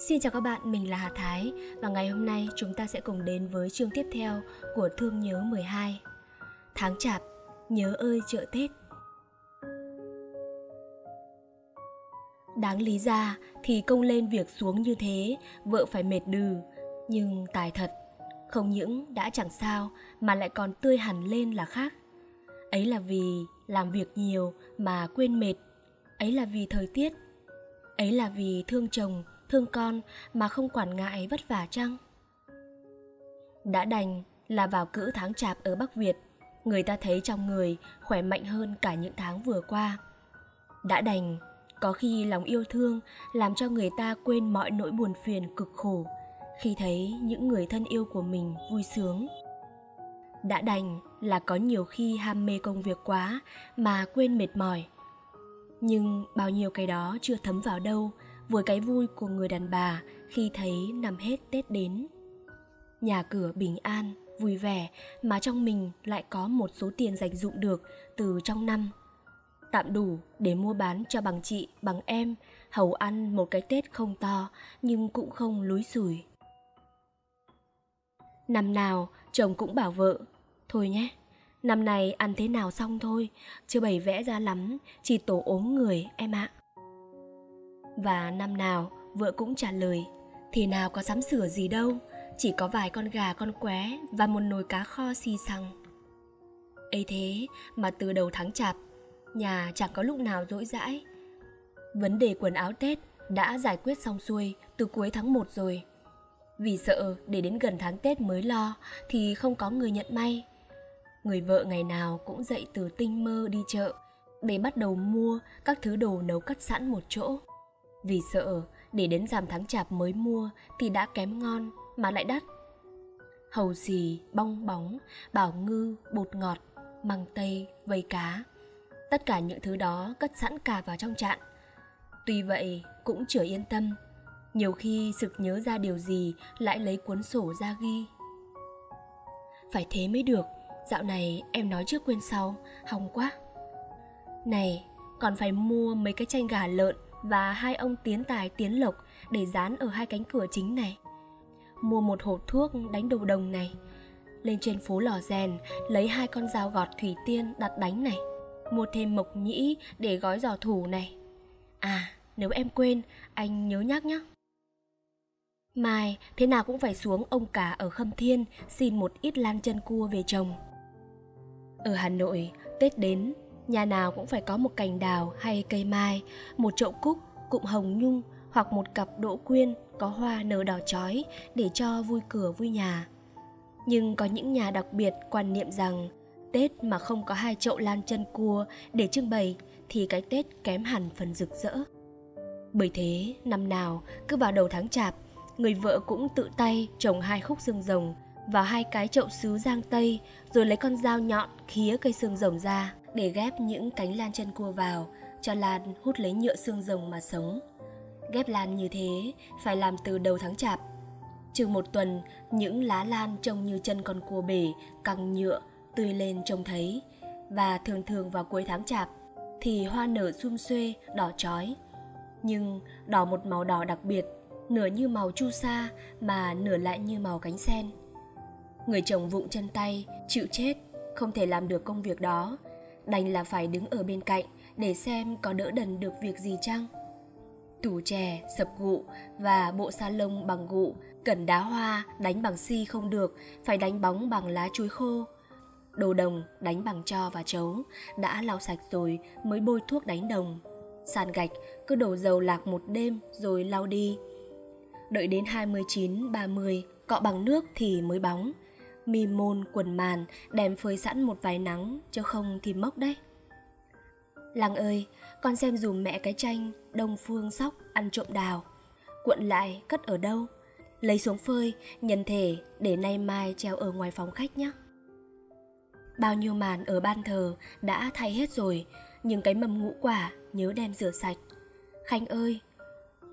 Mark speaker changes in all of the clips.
Speaker 1: Xin chào các bạn, mình là Hà Thái và ngày hôm nay chúng ta sẽ cùng đến với chương tiếp theo của Thương Nhớ 12 Tháng Chạp, Nhớ ơi chợ Tết Đáng lý ra thì công lên việc xuống như thế, vợ phải mệt đừ, nhưng tài thật, không những đã chẳng sao mà lại còn tươi hẳn lên là khác. Ấy là vì làm việc nhiều mà quên mệt, ấy là vì thời tiết, ấy là vì thương chồng thương con mà không quản ngại vất vả chăng? Đã đành là vào cữ tháng chạp ở Bắc Việt, người ta thấy trong người khỏe mạnh hơn cả những tháng vừa qua. Đã đành, có khi lòng yêu thương làm cho người ta quên mọi nỗi buồn phiền cực khổ khi thấy những người thân yêu của mình vui sướng. Đã đành là có nhiều khi ham mê công việc quá mà quên mệt mỏi. Nhưng bao nhiêu cái đó chưa thấm vào đâu với cái vui của người đàn bà khi thấy năm hết Tết đến. Nhà cửa bình an, vui vẻ mà trong mình lại có một số tiền dành dụng được từ trong năm. Tạm đủ để mua bán cho bằng chị, bằng em, hầu ăn một cái Tết không to nhưng cũng không lúi sủi. Năm nào chồng cũng bảo vợ, thôi nhé, năm này ăn thế nào xong thôi, chưa bày vẽ ra lắm, chỉ tổ ốm người em ạ. À. Và năm nào, vợ cũng trả lời, Thì nào có sắm sửa gì đâu, Chỉ có vài con gà con qué Và một nồi cá kho xì xăng ấy thế mà từ đầu tháng chạp, Nhà chẳng có lúc nào rỗi rãi Vấn đề quần áo Tết đã giải quyết xong xuôi từ cuối tháng 1 rồi. Vì sợ để đến gần tháng Tết mới lo Thì không có người nhận may. Người vợ ngày nào cũng dậy từ tinh mơ đi chợ Để bắt đầu mua các thứ đồ nấu cắt sẵn một chỗ vì sợ để đến giảm tháng chạp mới mua thì đã kém ngon mà lại đắt. Hầu xì, bong bóng, bảo ngư, bột ngọt, măng tây, vây cá. Tất cả những thứ đó cất sẵn cả vào trong trạng. Tuy vậy cũng chưa yên tâm. Nhiều khi sực nhớ ra điều gì lại lấy cuốn sổ ra ghi. Phải thế mới được, dạo này em nói trước quên sau, hỏng quá. Này, còn phải mua mấy cái chanh gà lợn và hai ông tiến tài tiến lộc để dán ở hai cánh cửa chính này. Mua một hộp thuốc đánh đầu đồng này. Lên trên phố lò rèn lấy hai con dao gọt thủy tiên đặt đánh này. Mua thêm mộc nhĩ để gói giò thủ này. À, nếu em quên, anh nhớ nhắc nhé. Mai thế nào cũng phải xuống ông cả ở Khâm Thiên xin một ít lan chân cua về trồng. Ở Hà Nội, Tết đến Nhà nào cũng phải có một cành đào hay cây mai, một chậu cúc, cụm hồng nhung hoặc một cặp đỗ quyên có hoa nở đỏ chói để cho vui cửa vui nhà. Nhưng có những nhà đặc biệt quan niệm rằng Tết mà không có hai chậu lan chân cua để trưng bày thì cái Tết kém hẳn phần rực rỡ. Bởi thế, năm nào cứ vào đầu tháng chạp, người vợ cũng tự tay trồng hai khúc xương rồng vào hai cái chậu sứ giang tây rồi lấy con dao nhọn khía cây xương rồng ra để ghép những cánh lan chân cua vào cho lan hút lấy nhựa xương rồng mà sống. Ghép lan như thế phải làm từ đầu tháng chạp. Trừ một tuần, những lá lan trông như chân con cua bể, căng nhựa, tươi lên trông thấy. Và thường thường vào cuối tháng chạp thì hoa nở sum xuê, đỏ chói. Nhưng đỏ một màu đỏ đặc biệt, nửa như màu chu sa mà nửa lại như màu cánh sen. Người chồng vụng chân tay, chịu chết, không thể làm được công việc đó đành là phải đứng ở bên cạnh để xem có đỡ đần được việc gì chăng. Tủ chè, sập gụ và bộ sa lông bằng gụ, cần đá hoa đánh bằng xi không được, phải đánh bóng bằng lá chuối khô. Đồ đồng đánh bằng cho và chấu, đã lau sạch rồi mới bôi thuốc đánh đồng. Sàn gạch cứ đổ dầu lạc một đêm rồi lau đi. Đợi đến 29, 30, cọ bằng nước thì mới bóng mi môn, quần màn, đem phơi sẵn một vài nắng, chứ không thì mốc đấy. Làng ơi, con xem dùm mẹ cái tranh Đông Phương Sóc ăn trộm đào. Cuộn lại, cất ở đâu? Lấy xuống phơi, nhân thể để nay mai treo ở ngoài phòng khách nhé. Bao nhiêu màn ở ban thờ đã thay hết rồi, nhưng cái mầm ngũ quả nhớ đem rửa sạch. Khanh ơi,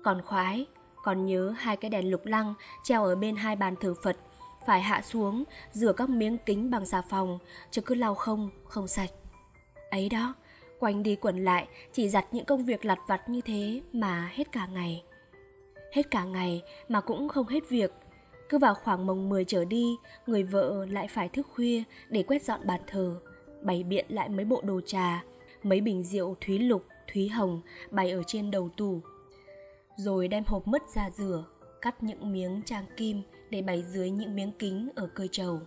Speaker 1: còn khoái, còn nhớ hai cái đèn lục lăng treo ở bên hai bàn thờ Phật phải hạ xuống rửa các miếng kính bằng xà phòng chứ cứ lau không không sạch ấy đó quanh đi quẩn lại chỉ giặt những công việc lặt vặt như thế mà hết cả ngày Hết cả ngày mà cũng không hết việc. Cứ vào khoảng mồng 10 trở đi, người vợ lại phải thức khuya để quét dọn bàn thờ, bày biện lại mấy bộ đồ trà, mấy bình rượu thúy lục, thúy hồng bày ở trên đầu tủ. Rồi đem hộp mứt ra rửa, cắt những miếng trang kim để bày dưới những miếng kính ở cơi trầu.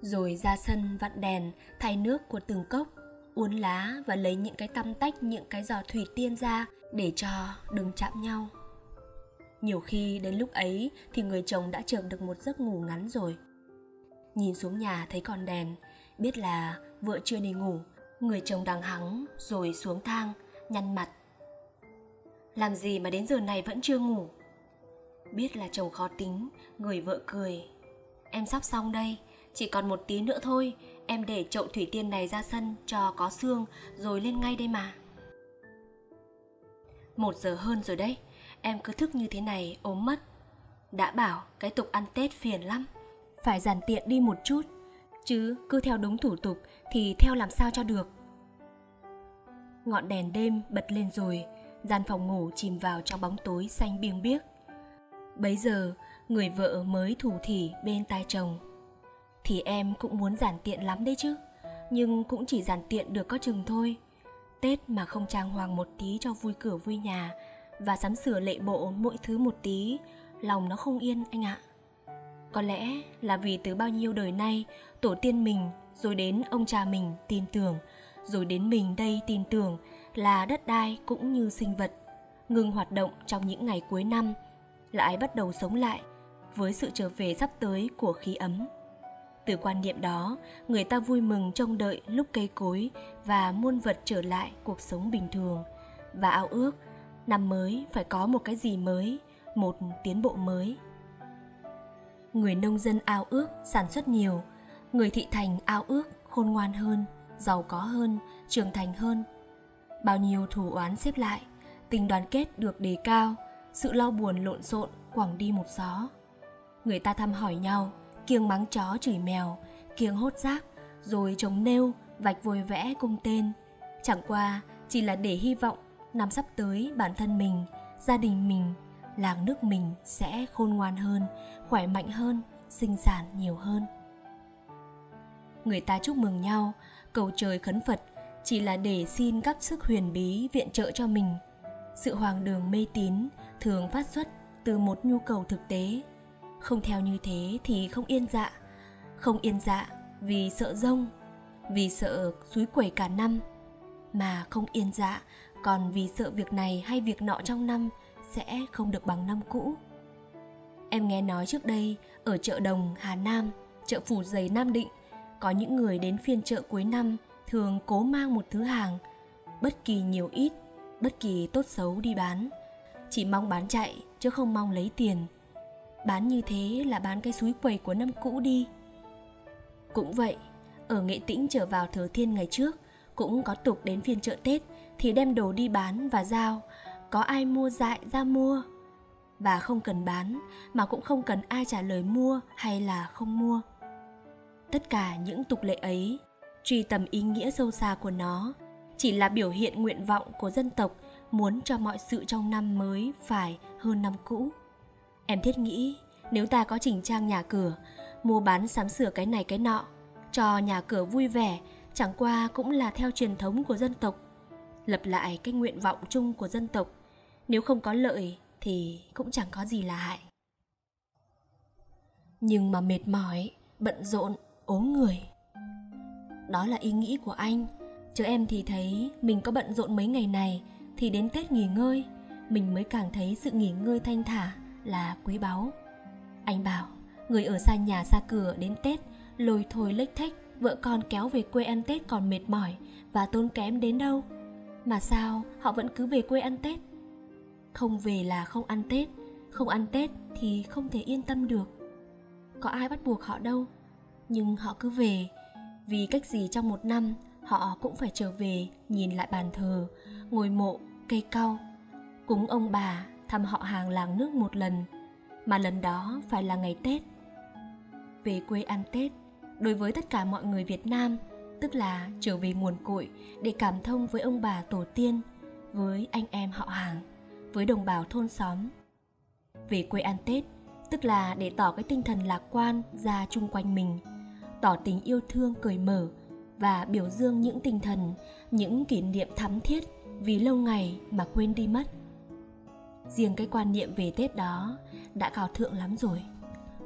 Speaker 1: Rồi ra sân vặn đèn, thay nước của từng cốc, uốn lá và lấy những cái tăm tách những cái giò thủy tiên ra để cho đừng chạm nhau. Nhiều khi đến lúc ấy thì người chồng đã chợp được một giấc ngủ ngắn rồi. Nhìn xuống nhà thấy còn đèn, biết là vợ chưa đi ngủ, người chồng đang hắng rồi xuống thang, nhăn mặt. Làm gì mà đến giờ này vẫn chưa ngủ? Biết là chồng khó tính, người vợ cười. Em sắp xong đây, chỉ còn một tí nữa thôi, em để chậu thủy tiên này ra sân cho có xương rồi lên ngay đây mà. Một giờ hơn rồi đấy, em cứ thức như thế này ốm mất. Đã bảo cái tục ăn Tết phiền lắm, phải giản tiện đi một chút, chứ cứ theo đúng thủ tục thì theo làm sao cho được. Ngọn đèn đêm bật lên rồi, gian phòng ngủ chìm vào trong bóng tối xanh biêng biếc. Bấy giờ, người vợ mới thủ thỉ bên tai chồng. Thì em cũng muốn giản tiện lắm đấy chứ, nhưng cũng chỉ giản tiện được có chừng thôi. Tết mà không trang hoàng một tí cho vui cửa vui nhà và sắm sửa lệ bộ mỗi thứ một tí, lòng nó không yên anh ạ. Có lẽ là vì từ bao nhiêu đời nay, tổ tiên mình rồi đến ông cha mình tin tưởng, rồi đến mình đây tin tưởng là đất đai cũng như sinh vật ngừng hoạt động trong những ngày cuối năm lại bắt đầu sống lại với sự trở về sắp tới của khí ấm. Từ quan niệm đó, người ta vui mừng trông đợi lúc cây cối và muôn vật trở lại cuộc sống bình thường. Và ao ước, năm mới phải có một cái gì mới, một tiến bộ mới. Người nông dân ao ước sản xuất nhiều, người thị thành ao ước khôn ngoan hơn, giàu có hơn, trưởng thành hơn. Bao nhiêu thù oán xếp lại, tình đoàn kết được đề cao sự lo buồn lộn xộn quẳng đi một gió. Người ta thăm hỏi nhau, kiêng mắng chó chửi mèo, kiêng hốt rác, rồi chống nêu, vạch vôi vẽ cung tên. Chẳng qua, chỉ là để hy vọng năm sắp tới bản thân mình, gia đình mình, làng nước mình sẽ khôn ngoan hơn, khỏe mạnh hơn, sinh sản nhiều hơn. Người ta chúc mừng nhau, cầu trời khấn phật chỉ là để xin các sức huyền bí viện trợ cho mình. Sự hoàng đường mê tín thường phát xuất từ một nhu cầu thực tế. Không theo như thế thì không yên dạ. Không yên dạ vì sợ rông, vì sợ suối quẩy cả năm. Mà không yên dạ còn vì sợ việc này hay việc nọ trong năm sẽ không được bằng năm cũ. Em nghe nói trước đây, ở chợ đồng, hà nam, chợ phủ giày nam định, có những người đến phiên chợ cuối năm thường cố mang một thứ hàng, bất kỳ nhiều ít, bất kỳ tốt xấu đi bán chỉ mong bán chạy chứ không mong lấy tiền. Bán như thế là bán cái suối quầy của năm cũ đi. Cũng vậy, ở nghệ tĩnh trở vào thờ thiên ngày trước, cũng có tục đến phiên chợ tết thì đem đồ đi bán và giao. Có ai mua dại ra mua. Và không cần bán, mà cũng không cần ai trả lời mua hay là không mua. Tất cả những tục lệ ấy, truy tầm ý nghĩa sâu xa của nó, chỉ là biểu hiện nguyện vọng của dân tộc muốn cho mọi sự trong năm mới phải hơn năm cũ. Em thiết nghĩ, nếu ta có chỉnh trang nhà cửa, mua bán sắm sửa cái này cái nọ, cho nhà cửa vui vẻ, chẳng qua cũng là theo truyền thống của dân tộc, lập lại cái nguyện vọng chung của dân tộc. Nếu không có lợi thì cũng chẳng có gì là hại. Nhưng mà mệt mỏi, bận rộn, ốm người. Đó là ý nghĩ của anh. Chứ em thì thấy mình có bận rộn mấy ngày này thì đến tết nghỉ ngơi, mình mới càng thấy sự nghỉ ngơi thanh thả là quý báu. Anh bảo, người ở xa nhà xa cửa đến tết, lôi thôi lếch thách vợ con kéo về quê ăn tết còn mệt mỏi và tốn kém đến đâu. Mà sao họ vẫn cứ về quê ăn tết? Không về là không ăn tết, không ăn tết thì không thể yên tâm được. Có ai bắt buộc họ đâu, nhưng họ cứ về. Vì cách gì trong một năm, họ cũng phải trở về, nhìn lại bàn thờ, ngồi mộ cây cau cúng ông bà thăm họ hàng làng nước một lần mà lần đó phải là ngày tết. Về quê ăn tết đối với tất cả mọi người việt nam tức là trở về nguồn cội để cảm thông với ông bà tổ tiên với anh em họ hàng với đồng bào thôn xóm. Về quê ăn Tết, tức là để tỏ cái tinh thần lạc quan ra chung quanh mình, tỏ tình yêu thương cởi mở và biểu dương những tinh thần, những kỷ niệm thắm thiết vì lâu ngày mà quên đi mất. Riêng cái quan niệm về Tết đó đã cao thượng lắm rồi.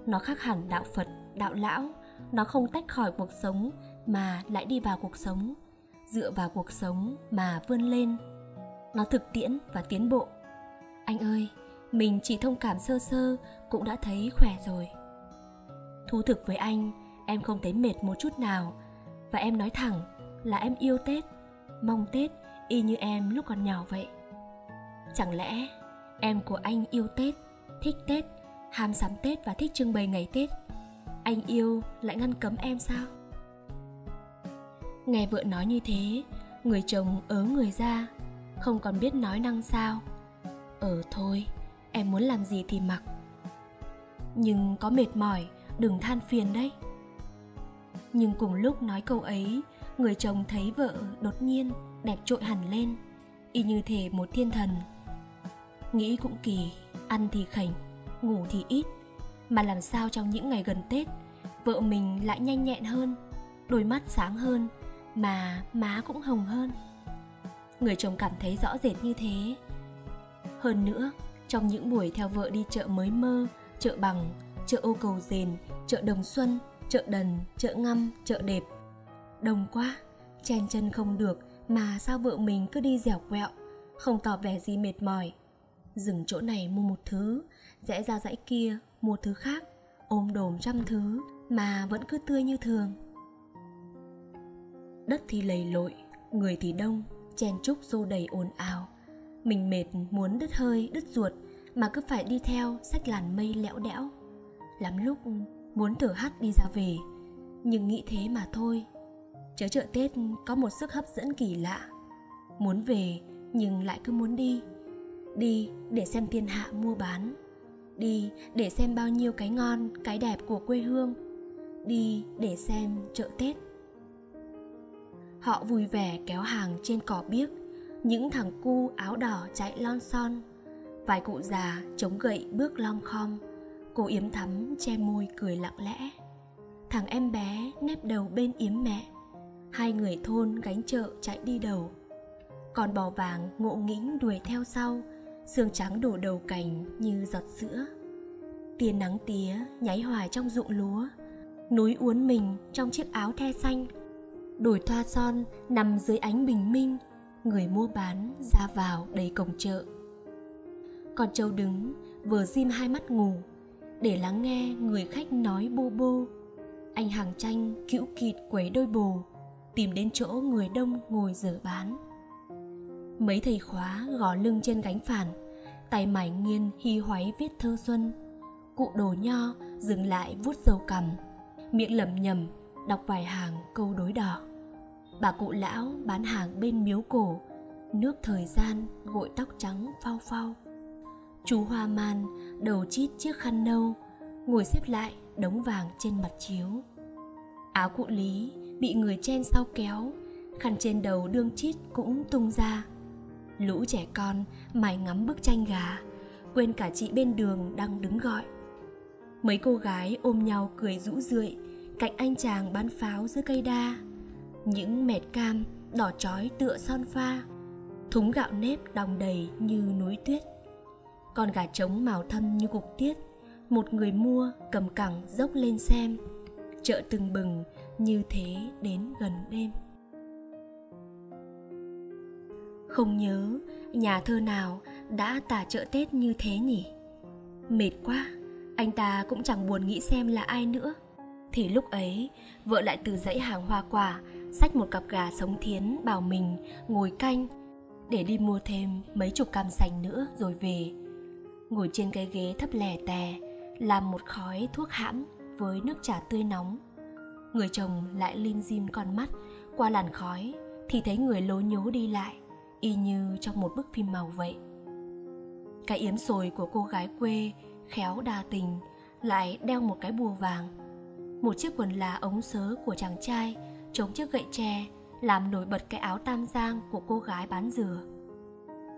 Speaker 1: Nó khác hẳn đạo Phật, đạo lão, nó không tách khỏi cuộc sống mà lại đi vào cuộc sống, dựa vào cuộc sống mà vươn lên. Nó thực tiễn và tiến bộ. Anh ơi, mình chỉ thông cảm sơ sơ cũng đã thấy khỏe rồi. Thú thực với anh, em không thấy mệt một chút nào và em nói thẳng là em yêu Tết, mong Tết y như em lúc còn nhỏ vậy. Chẳng lẽ em của anh yêu Tết, thích Tết, ham sắm Tết và thích trưng bày ngày Tết. Anh yêu lại ngăn cấm em sao? Nghe vợ nói như thế, người chồng ớ người ra, không còn biết nói năng sao. Ờ thôi, em muốn làm gì thì mặc. Nhưng có mệt mỏi, đừng than phiền đấy. Nhưng cùng lúc nói câu ấy, người chồng thấy vợ đột nhiên đẹp trội hẳn lên, y như thể một thiên thần. Nghĩ cũng kỳ, ăn thì khảnh, ngủ thì ít, mà làm sao trong những ngày gần Tết, vợ mình lại nhanh nhẹn hơn, đôi mắt sáng hơn, mà má cũng hồng hơn. Người chồng cảm thấy rõ rệt như thế. Hơn nữa, trong những buổi theo vợ đi chợ mới mơ, chợ bằng, chợ ô cầu dền, chợ đồng xuân, chợ đần, chợ ngâm, chợ đẹp. Đông quá, chen chân không được mà sao vợ mình cứ đi dẻo quẹo, không tỏ vẻ gì mệt mỏi. Dừng chỗ này mua một thứ, rẽ ra dãy kia mua thứ khác, ôm đồm trăm thứ mà vẫn cứ tươi như thường. Đất thì lầy lội, người thì đông, chen chúc xô đầy ồn ào. Mình mệt muốn đứt hơi, đứt ruột mà cứ phải đi theo sách làn mây lẽo đẽo. Lắm lúc muốn thở hắt đi ra về, nhưng nghĩ thế mà thôi. Chớ chợ Tết có một sức hấp dẫn kỳ lạ. Muốn về nhưng lại cứ muốn đi. Đi để xem thiên hạ mua bán. Đi để xem bao nhiêu cái ngon, cái đẹp của quê hương. Đi để xem chợ Tết. Họ vui vẻ kéo hàng trên cỏ biếc, những thằng cu áo đỏ chạy lon son. Vài cụ già chống gậy bước lom khom, cô yếm thắm che môi cười lặng lẽ. Thằng em bé nép đầu bên yếm mẹ, hai người thôn gánh chợ chạy đi đầu. Còn bò vàng ngộ nghĩnh đuổi theo sau, xương trắng đổ đầu cành như giọt sữa. Tia nắng tía nháy hoài trong ruộng lúa, núi uốn mình trong chiếc áo the xanh đồi thoa son nằm dưới ánh bình minh người mua bán ra vào đầy cổng chợ còn châu đứng vừa diêm hai mắt ngủ để lắng nghe người khách nói bô bô anh hàng tranh cữu kịt quấy đôi bồ tìm đến chỗ người đông ngồi dở bán. Mấy thầy khóa gò lưng trên gánh phản, tay mải nghiên hy hoáy viết thơ xuân. Cụ đồ nho dừng lại vuốt dầu cằm, miệng lẩm nhẩm, đọc vài hàng câu đối đỏ. Bà cụ lão bán hàng bên miếu cổ, nước thời gian gội tóc trắng phao phao. Chú hoa man đầu chít chiếc khăn nâu, ngồi xếp lại đống vàng trên mặt chiếu áo cụ lý bị người chen sau kéo, khăn trên đầu đương chít cũng tung ra. Lũ trẻ con mải ngắm bức tranh gà, quên cả chị bên đường đang đứng gọi. Mấy cô gái ôm nhau cười rũ rượi cạnh anh chàng bán pháo giữa cây đa. Những mẹt cam đỏ chói tựa son pha, thúng gạo nếp đong đầy như núi tuyết. Con gà trống màu thâm như cục tiết, một người mua cầm cẳng dốc lên xem chợ từng bừng như thế đến gần đêm. Không nhớ nhà thơ nào đã tả chợ tết như thế nhỉ? Mệt quá, anh ta cũng chẳng buồn nghĩ xem là ai nữa. Thì lúc ấy, vợ lại từ dãy hàng hoa quả, xách một cặp gà sống thiến bảo mình ngồi canh để đi mua thêm mấy chục cam sành nữa rồi về. Ngồi trên cái ghế thấp lè tè, làm một khói thuốc hãm với nước trà tươi nóng. Người chồng lại lim dim con mắt, qua làn khói thì thấy người lố nhố đi lại, y như trong một bức phim màu vậy. Cái yếm sồi của cô gái quê, khéo đa tình, lại đeo một cái bùa vàng. Một chiếc quần lá ống sớ của chàng trai, chống chiếc gậy tre, làm nổi bật cái áo tam giang của cô gái bán dừa.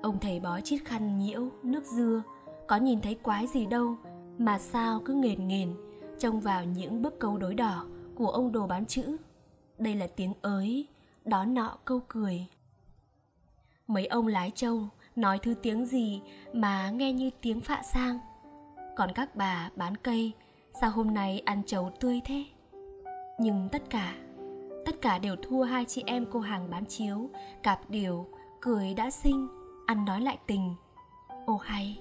Speaker 1: Ông thầy bói chít khăn nhiễu nước dưa, có nhìn thấy quái gì đâu, mà sao cứ nghền nghền trông vào những bức câu đối đỏ của ông đồ bán chữ. Đây là tiếng ới, đó nọ câu cười. Mấy ông lái trâu nói thứ tiếng gì mà nghe như tiếng phạ sang. Còn các bà bán cây, sao hôm nay ăn trầu tươi thế? Nhưng tất cả tất cả đều thua hai chị em cô hàng bán chiếu, cạp điều cười đã xinh ăn nói lại tình. Ô hay,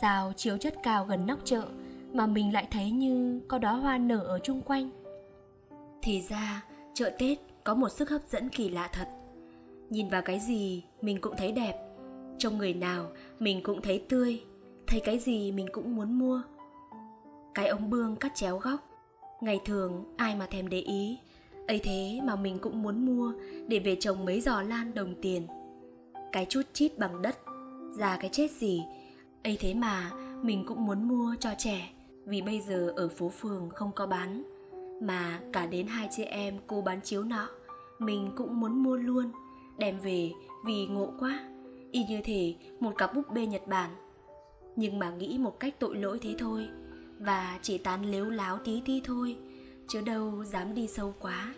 Speaker 1: sao chiếu chất cao gần nóc chợ mà mình lại thấy như có đóa hoa nở ở chung quanh. Thì ra, chợ tết có một sức hấp dẫn kỳ lạ thật. Nhìn vào cái gì mình cũng thấy đẹp, trông người nào mình cũng thấy tươi, thấy cái gì mình cũng muốn mua. Cái ống bương cắt chéo góc, ngày thường ai mà thèm để ý, ấy thế mà mình cũng muốn mua để về trồng mấy giò lan đồng tiền. Cái chút chít bằng đất già cái chết gì, ấy thế mà mình cũng muốn mua cho trẻ vì bây giờ ở phố phường không có bán, mà cả đến hai chị em cô bán chiếu nọ, mình cũng muốn mua luôn, đem về vì ngộ quá, y như thể một cặp búp bê nhật bản. Nhưng mà nghĩ một cách tội lỗi thế thôi, và chỉ tán lếu láo tí tí thôi, chứ đâu dám đi sâu quá.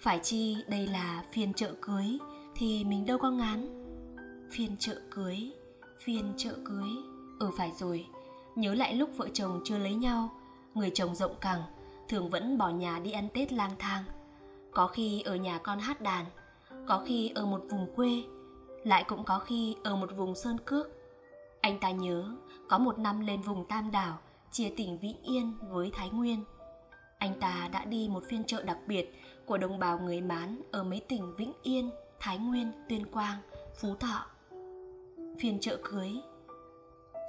Speaker 1: Phải chi đây là phiên chợ cưới, thì mình đâu có ngán. Phiên chợ cưới phiên chợ cưới ừ phải rồi nhớ lại lúc vợ chồng chưa lấy nhau, người chồng rộng cẳng thường vẫn bỏ nhà đi ăn tết lang thang. Có khi ở nhà con hát đàn, có khi ở một vùng quê, lại cũng có khi ở một vùng sơn cước. Anh ta nhớ, có một năm lên vùng tam đảo, chia tỉnh vĩnh yên với thái nguyên. Anh ta đã đi một phiên chợ đặc biệt của đồng bào người mán ở mấy tỉnh vĩnh yên, thái nguyên, tuyên quang, phú thọ. Phiên chợ cưới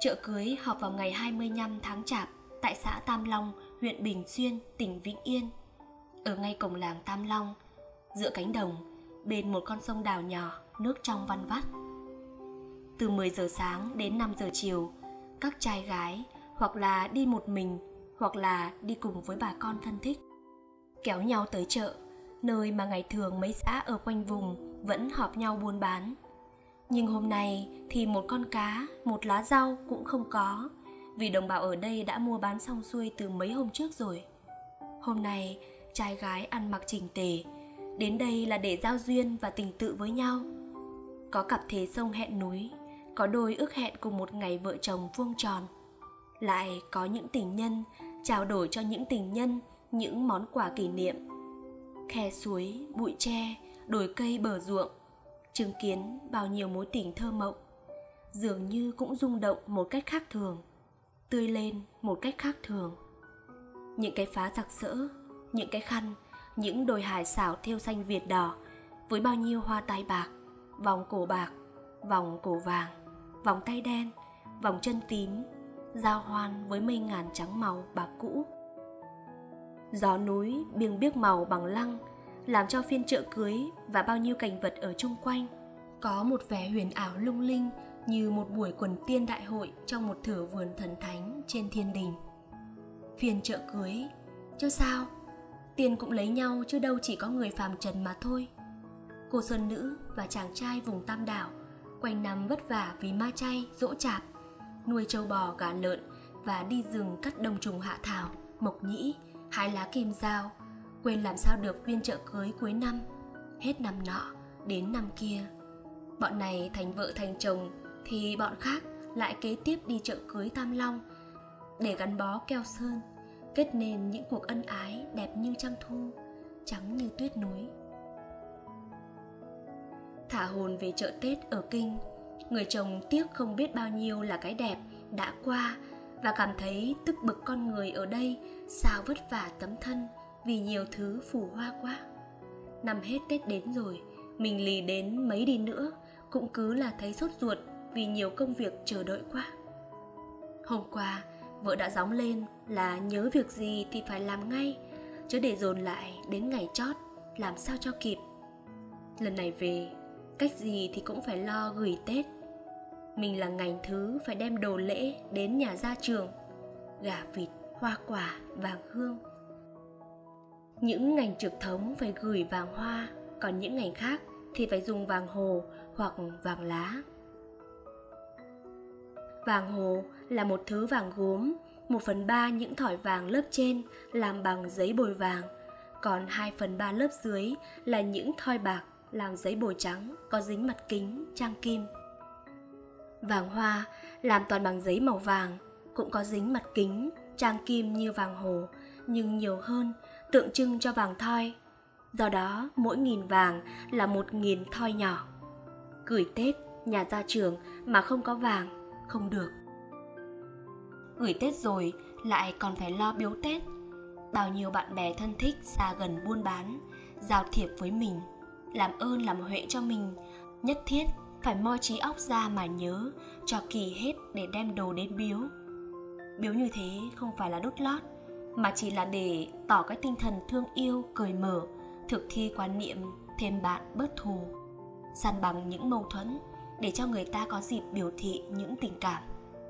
Speaker 1: chợ cưới họp vào ngày 25 tháng chạp tại xã Tam Long, huyện Bình Xuyên, tỉnh Vĩnh Yên. Ở ngay cổng làng Tam Long, giữa cánh đồng, bên một con sông đào nhỏ, nước trong văn vắt. Từ 10 giờ sáng đến 5 giờ chiều, các trai gái hoặc là đi một mình hoặc là đi cùng với bà con thân thích. Kéo nhau tới chợ, nơi mà ngày thường mấy xã ở quanh vùng vẫn họp nhau buôn bán. Nhưng hôm nay thì một con cá, một lá rau cũng không có, vì đồng bào ở đây đã mua bán xong xuôi từ mấy hôm trước rồi. Hôm nay, trai gái ăn mặc chỉnh tề, đến đây là để giao duyên và tình tự với nhau. Có cặp thế sông hẹn núi, có đôi ước hẹn cùng một ngày vợ chồng vuông tròn. Lại có những tình nhân trao đổi cho những tình nhân những món quà kỷ niệm. Khe suối, bụi tre, đồi cây bờ ruộng, chứng kiến bao nhiêu mối tình thơ mộng, dường như cũng rung động một cách khác thường, tươi lên một cách khác thường. Những cái phá giặc sỡ, những cái khăn, những đồi hải xảo thêu xanh việt đỏ với bao nhiêu hoa tai bạc, vòng cổ bạc, vòng cổ vàng, vòng tay đen, vòng chân tím, giao hoan với mây ngàn trắng màu bạc cũ. Gió núi biêng biếc màu bằng lăng làm cho phiên chợ cưới và bao nhiêu cảnh vật ở chung quanh có một vẻ huyền ảo lung linh như một buổi quần tiên đại hội trong một thửa vườn thần thánh trên thiên đình. Phiên chợ cưới, chứ sao? Tiền cũng lấy nhau chứ đâu chỉ có người phàm trần mà thôi. Cô xuân nữ và chàng trai vùng Tam Đảo quanh năm vất vả vì ma chay, dỗ chạp, nuôi trâu bò gà lợn và đi rừng cắt đông trùng hạ thảo, mộc nhĩ, hái lá kim dao, quên làm sao được viên chợ cưới cuối năm, hết năm nọ đến năm kia. Bọn này thành vợ thành chồng thì bọn khác lại kế tiếp đi chợ cưới Tam Long để gắn bó keo sơn, kết nên những cuộc ân ái đẹp như trăng thu, trắng như tuyết núi. Thả hồn về chợ Tết ở Kinh, người chồng tiếc không biết bao nhiêu là cái đẹp đã qua và cảm thấy tức bực con người ở đây sao vất vả tấm thân vì nhiều thứ phù hoa quá. Năm hết Tết đến rồi, mình lì đến mấy đi nữa cũng cứ là thấy sốt ruột vì nhiều công việc chờ đợi quá. Hôm qua, vợ đã gióng lên là nhớ việc gì thì phải làm ngay, chứ để dồn lại đến ngày chót làm sao cho kịp. Lần này về, cách gì thì cũng phải lo gửi Tết. Mình là ngành thứ phải đem đồ lễ đến nhà gia trường, gà vịt, hoa quả, vàng hương. Những ngành trực thống phải gửi vàng hoa, còn những ngành khác thì phải dùng vàng hồ hoặc vàng lá. Vàng hồ là một thứ vàng gốm, một phần ba những thỏi vàng lớp trên làm bằng giấy bồi vàng, còn 2 phần 3 lớp dưới là những thoi bạc làm giấy bồi trắng có dính mặt kính, trang kim. Vàng hoa làm toàn bằng giấy màu vàng, cũng có dính mặt kính, trang kim như vàng hồ, nhưng nhiều hơn, tượng trưng cho vàng thoi. Do đó, mỗi nghìn vàng là một nghìn thoi nhỏ. Gửi Tết, nhà gia trường mà không có vàng, không được. Gửi Tết rồi, lại còn phải lo biếu Tết. Bao nhiêu bạn bè thân thích xa gần buôn bán, giao thiệp với mình, làm ơn làm huệ cho mình, nhất thiết phải moi trí óc ra mà nhớ cho kỳ hết để đem đồ đến biếu biếu như thế không phải là đốt lót mà chỉ là để tỏ cái tinh thần thương yêu, cởi mở, thực thi quan niệm, thêm bạn bớt thù san bằng những mâu thuẫn, để cho người ta có dịp biểu thị những tình cảm,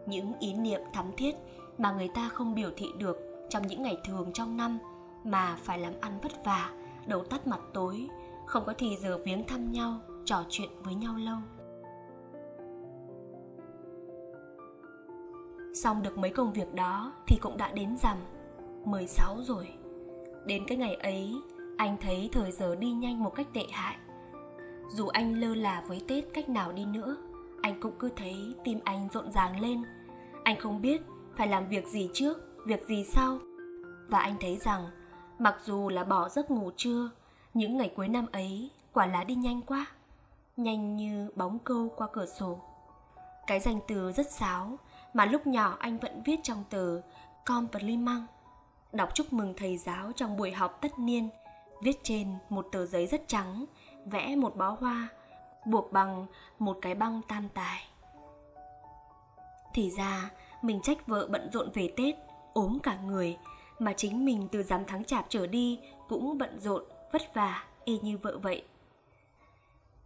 Speaker 1: những ý niệm thắm thiết mà người ta không biểu thị được trong những ngày thường trong năm, mà phải làm ăn vất vả, đầu tắt mặt tối, không có thì giờ viếng thăm nhau, trò chuyện với nhau lâu. Xong được mấy công việc đó thì cũng đã đến rằm. 16 rồi. Đến cái ngày ấy Anh thấy thời giờ đi nhanh một cách tệ hại. Dù anh lơ là với Tết cách nào đi nữa Anh cũng cứ thấy tim anh rộn ràng lên. Anh không biết phải làm việc gì trước, việc gì sau. Và anh thấy rằng Mặc dù là bỏ giấc ngủ trưa Những ngày cuối năm ấy Quả là đi nhanh quá Nhanh như bóng câu qua cửa sổ. Cái danh từ rất sáo mà lúc nhỏ anh vẫn viết trong tờ Compliment. Đọc chúc mừng thầy giáo trong buổi học tất niên, viết trên một tờ giấy rất trắng, vẽ một bó hoa, buộc bằng một cái băng tam tài. Thì ra, mình trách vợ bận rộn về Tết, ốm cả người, mà chính mình từ giám tháng chạp trở đi cũng bận rộn, vất vả, y như vợ vậy.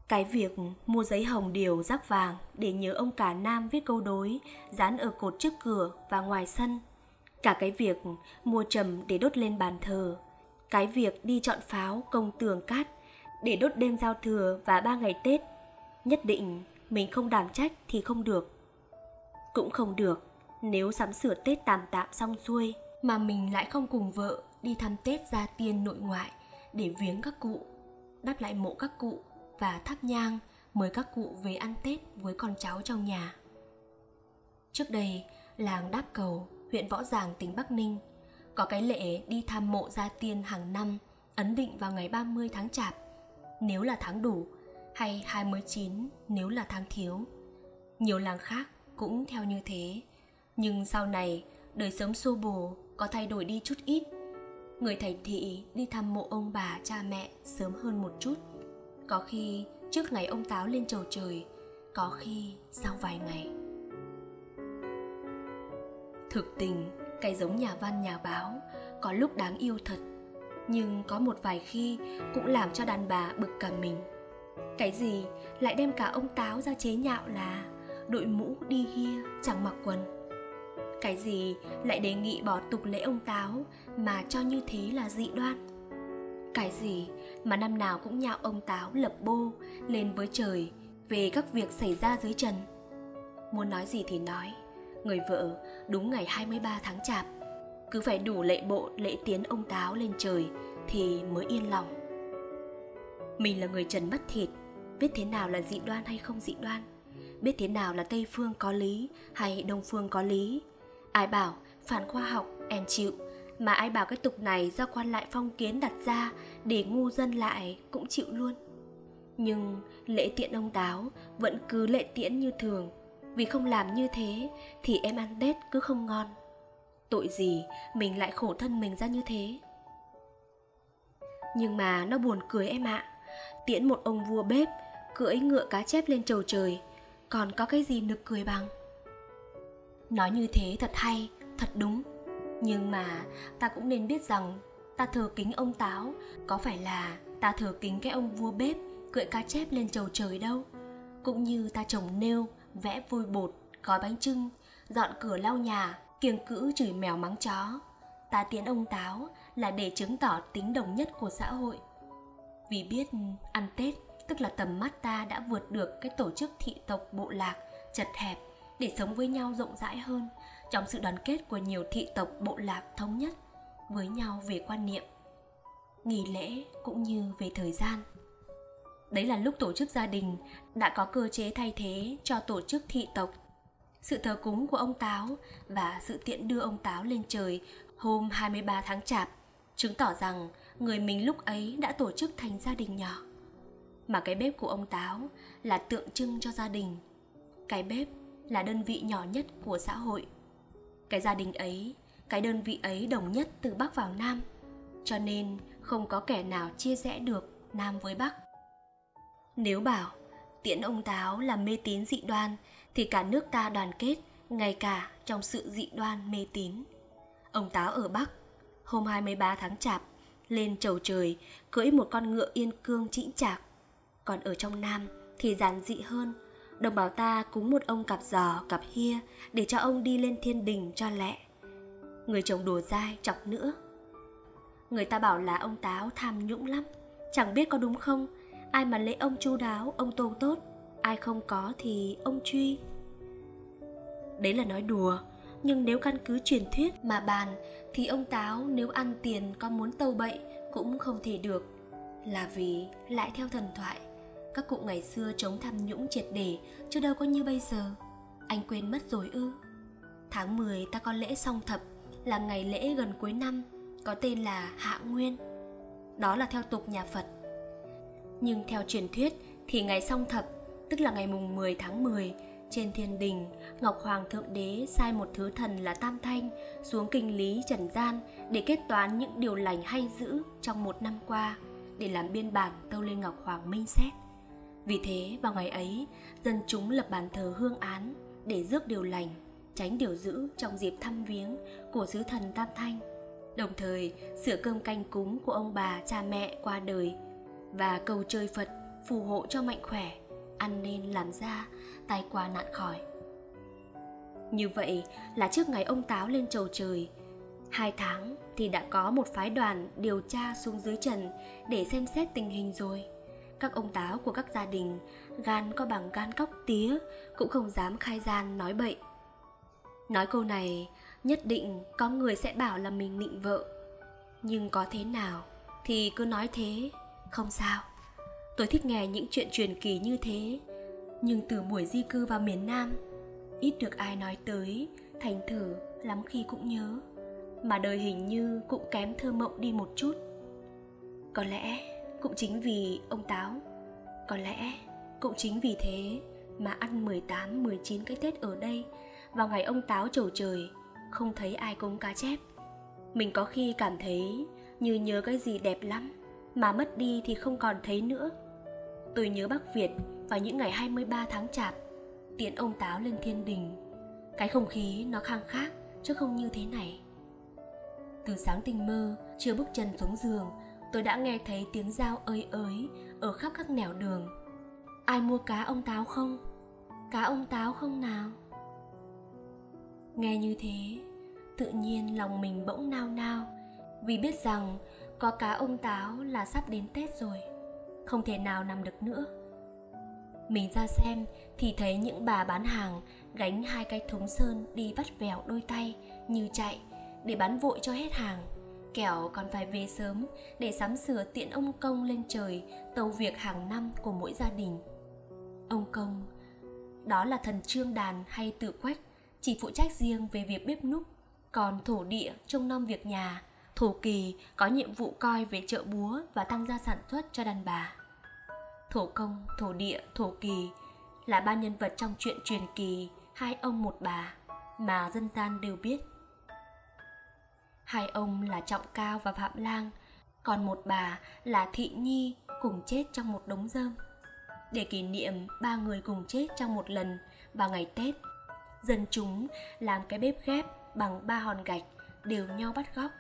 Speaker 1: Cái việc mua giấy hồng điều rắc vàng để nhớ ông cả nam viết câu đối dán ở cột trước cửa và ngoài sân. Cả cái việc mua trầm để đốt lên bàn thờ. Cái việc đi chọn pháo công tường cát để đốt đêm giao thừa và ba ngày Tết. Nhất định mình không đảm trách thì không được. Cũng không được nếu sắm sửa Tết tạm tạm xong xuôi mà mình lại không cùng vợ đi thăm Tết gia tiên nội ngoại để viếng các cụ, đắp lại mộ các cụ và thắp nhang mời các cụ về ăn Tết với con cháu trong nhà. Trước đây, làng Đáp Cầu, huyện Võ Giàng, tỉnh Bắc Ninh, có cái lệ đi thăm mộ gia tiên hàng năm, ấn định vào ngày 30 tháng Chạp, nếu là tháng đủ, hay 29 nếu là tháng thiếu. Nhiều làng khác cũng theo như thế, nhưng sau này đời sống xô bồ có thay đổi đi chút ít. Người thành thị đi thăm mộ ông bà cha mẹ sớm hơn một chút có khi trước ngày ông táo lên trầu trời có khi sau vài ngày thực tình cái giống nhà văn nhà báo có lúc đáng yêu thật. Nhưng có một vài khi cũng làm cho đàn bà bực cả mình. Cái gì lại đem cả ông táo ra chế nhạo là đội mũ đi hia chẳng mặc quần. Cái gì lại đề nghị bỏ tục lễ ông táo mà cho như thế là dị đoan. Cái gì mà năm nào cũng nhạo ông Táo lập bô lên với trời về các việc xảy ra dưới trần. Muốn nói gì thì nói, người vợ đúng ngày 23 tháng chạp, cứ phải đủ lệ bộ lễ tiến ông Táo lên trời thì mới yên lòng. Mình là người trần mất thịt, biết thế nào là dị đoan hay không dị đoan, biết thế nào là Tây Phương có lý hay Đông Phương có lý. Ai bảo phản khoa học em chịu mà ai bảo cái tục này do quan lại phong kiến đặt ra để ngu dân lại cũng chịu luôn nhưng lễ tiễn ông táo vẫn cứ lễ tiễn như thường vì không làm như thế, thì em ăn tết cứ không ngon. Tội gì mình lại khổ thân mình ra như thế? Nhưng mà nó buồn cười em ạ. Tiễn một ông vua bếp, cưỡi ngựa cá chép lên trầu trời, còn có cái gì nực cười bằng? Nói như thế thật hay, thật đúng. Nhưng mà ta cũng nên biết rằng ta thờ kính ông táo, có phải là ta thờ kính cái ông vua bếp, cưỡi cá chép lên trầu trời đâu? Cũng như ta trồng nêu vẽ vôi bột, gói bánh trưng dọn cửa lau nhà, kiêng cữ chửi mèo mắng chó. Ta tiến ông táo là để chứng tỏ tính đồng nhất của xã hội. Vì biết ăn tết, tức là tầm mắt ta đã vượt được cái tổ chức thị tộc bộ lạc, chật hẹp, để sống với nhau rộng rãi hơn, trong sự đoàn kết của nhiều thị tộc bộ lạc thống nhất với nhau về quan niệm nghỉ lễ cũng như về thời gian đấy là lúc tổ chức gia đình đã có cơ chế thay thế cho tổ chức thị tộc sự thờ cúng của ông Táo và sự tiện đưa ông Táo lên trời hôm 23 tháng Chạp chứng tỏ rằng người mình lúc ấy đã tổ chức thành gia đình nhỏ. Mà cái bếp của ông Táo là tượng trưng cho gia đình. Cái bếp là đơn vị nhỏ nhất của xã hội. Cái gia đình ấy, cái đơn vị ấy đồng nhất từ Bắc vào Nam. Cho nên không có kẻ nào chia rẽ được Nam với Bắc. Nếu bảo tiễn ông Táo là mê tín dị đoan thì cả nước ta đoàn kết ngay cả trong sự dị đoan mê tín. Ông Táo ở Bắc, hôm 23 tháng Chạp, lên chầu trời cưỡi một con ngựa yên cương chĩnh chạc. Còn ở trong Nam thì giản dị hơn, đồng bào ta cúng một ông cặp giò, cặp hia để cho ông đi lên thiên đình cho lẹ. Người chồng đùa dai chọc nữa. Người ta bảo là ông Táo tham nhũng lắm, chẳng biết có đúng không? Ai mà lễ ông chu đáo, ông tôn tốt, ai không có thì ông truy. Đấy là nói đùa, nhưng nếu căn cứ truyền thuyết mà bàn thì ông Táo nếu ăn tiền có muốn tâu bậy cũng không thể được. Là vì lại theo thần thoại, các cụ ngày xưa chống tham nhũng triệt để chứ đâu có như bây giờ. Anh quên mất rồi ư? Tháng 10 ta có lễ song thập là ngày lễ gần cuối năm có tên là Hạ Nguyên. Đó là theo tục nhà Phật. Nhưng theo truyền thuyết thì ngày song thập, tức là ngày mùng 10 tháng 10, trên thiên đình, Ngọc Hoàng Thượng Đế sai một thứ thần là Tam Thanh xuống kinh lý trần gian để kết toán những điều lành hay dữ trong một năm qua để làm biên bản tâu lên Ngọc Hoàng minh xét. Vì thế vào ngày ấy, dân chúng lập bàn thờ hương án để rước điều lành, tránh điều dữ trong dịp thăm viếng của sứ thần Tam Thanh. Đồng thời sửa cơm canh cúng của ông bà cha mẹ qua đời và cầu trời Phật phù hộ cho mạnh khỏe, ăn nên làm ra, tai qua nạn khỏi. Như vậy là trước ngày ông Táo lên chầu trời, hai tháng thì đã có một phái đoàn điều tra xuống dưới trần để xem xét tình hình rồi. Các ông Táo của các gia đình, gan có bằng gan cóc tía, cũng không dám khai gian nói bậy. Nói câu này, nhất định có người sẽ bảo là mình nịnh vợ. Nhưng có thế nào thì cứ nói thế, không sao. Tôi thích nghe những chuyện truyền kỳ như thế. Nhưng từ buổi di cư vào miền Nam Ít được ai nói tới Thành thử lắm khi cũng nhớ. Mà đời hình như cũng kém thơ mộng đi một chút. Có lẽ cũng chính vì ông Táo. Có lẽ cũng chính vì thế Mà ăn 18, 19 cái Tết ở đây Vào ngày ông Táo trầu trời Không thấy ai cúng cá chép. Mình có khi cảm thấy như nhớ cái gì đẹp lắm. Mà mất đi thì không còn thấy nữa Tôi nhớ Bắc Việt vào những ngày 23 tháng Chạp, tiễn ông Táo lên thiên đình. Cái không khí nó khang khác, chứ không như thế này. Từ sáng tinh mơ, chưa bước chân xuống giường, tôi đã nghe thấy tiếng dao ơi ới ở khắp các nẻo đường. Ai mua cá ông Táo không? Cá ông Táo không nào? Nghe như thế, tự nhiên lòng mình bỗng nao nao, vì biết rằng có cá ông Táo là sắp đến Tết rồi, không thể nào nằm được nữa. Mình ra xem thì thấy những bà bán hàng gánh hai cái thúng sơn đi vắt vẻo đôi tay như chạy để bán vội cho hết hàng. Kẻo còn phải về sớm để sắm sửa tiện ông công lên trời tàu việc hàng năm của mỗi gia đình. Ông công, đó là thần trương đàn hay tự quách, chỉ phụ trách riêng về việc bếp núc, còn thổ địa trông nom việc nhà thổ kỳ, có nhiệm vụ coi về chợ búa và tăng gia sản xuất cho đàn bà. Thổ công, thổ địa, thổ kỳ là ba nhân vật trong truyện truyền kỳ hai ông một bà mà dân gian đều biết. Hai ông là trọng cao và phạm lang, còn một bà là thị nhi cùng chết trong một đống rơm. Để kỷ niệm ba người cùng chết trong một lần vào ngày tết, dân chúng làm cái bếp ghép bằng ba hòn gạch đều nhau bắt góc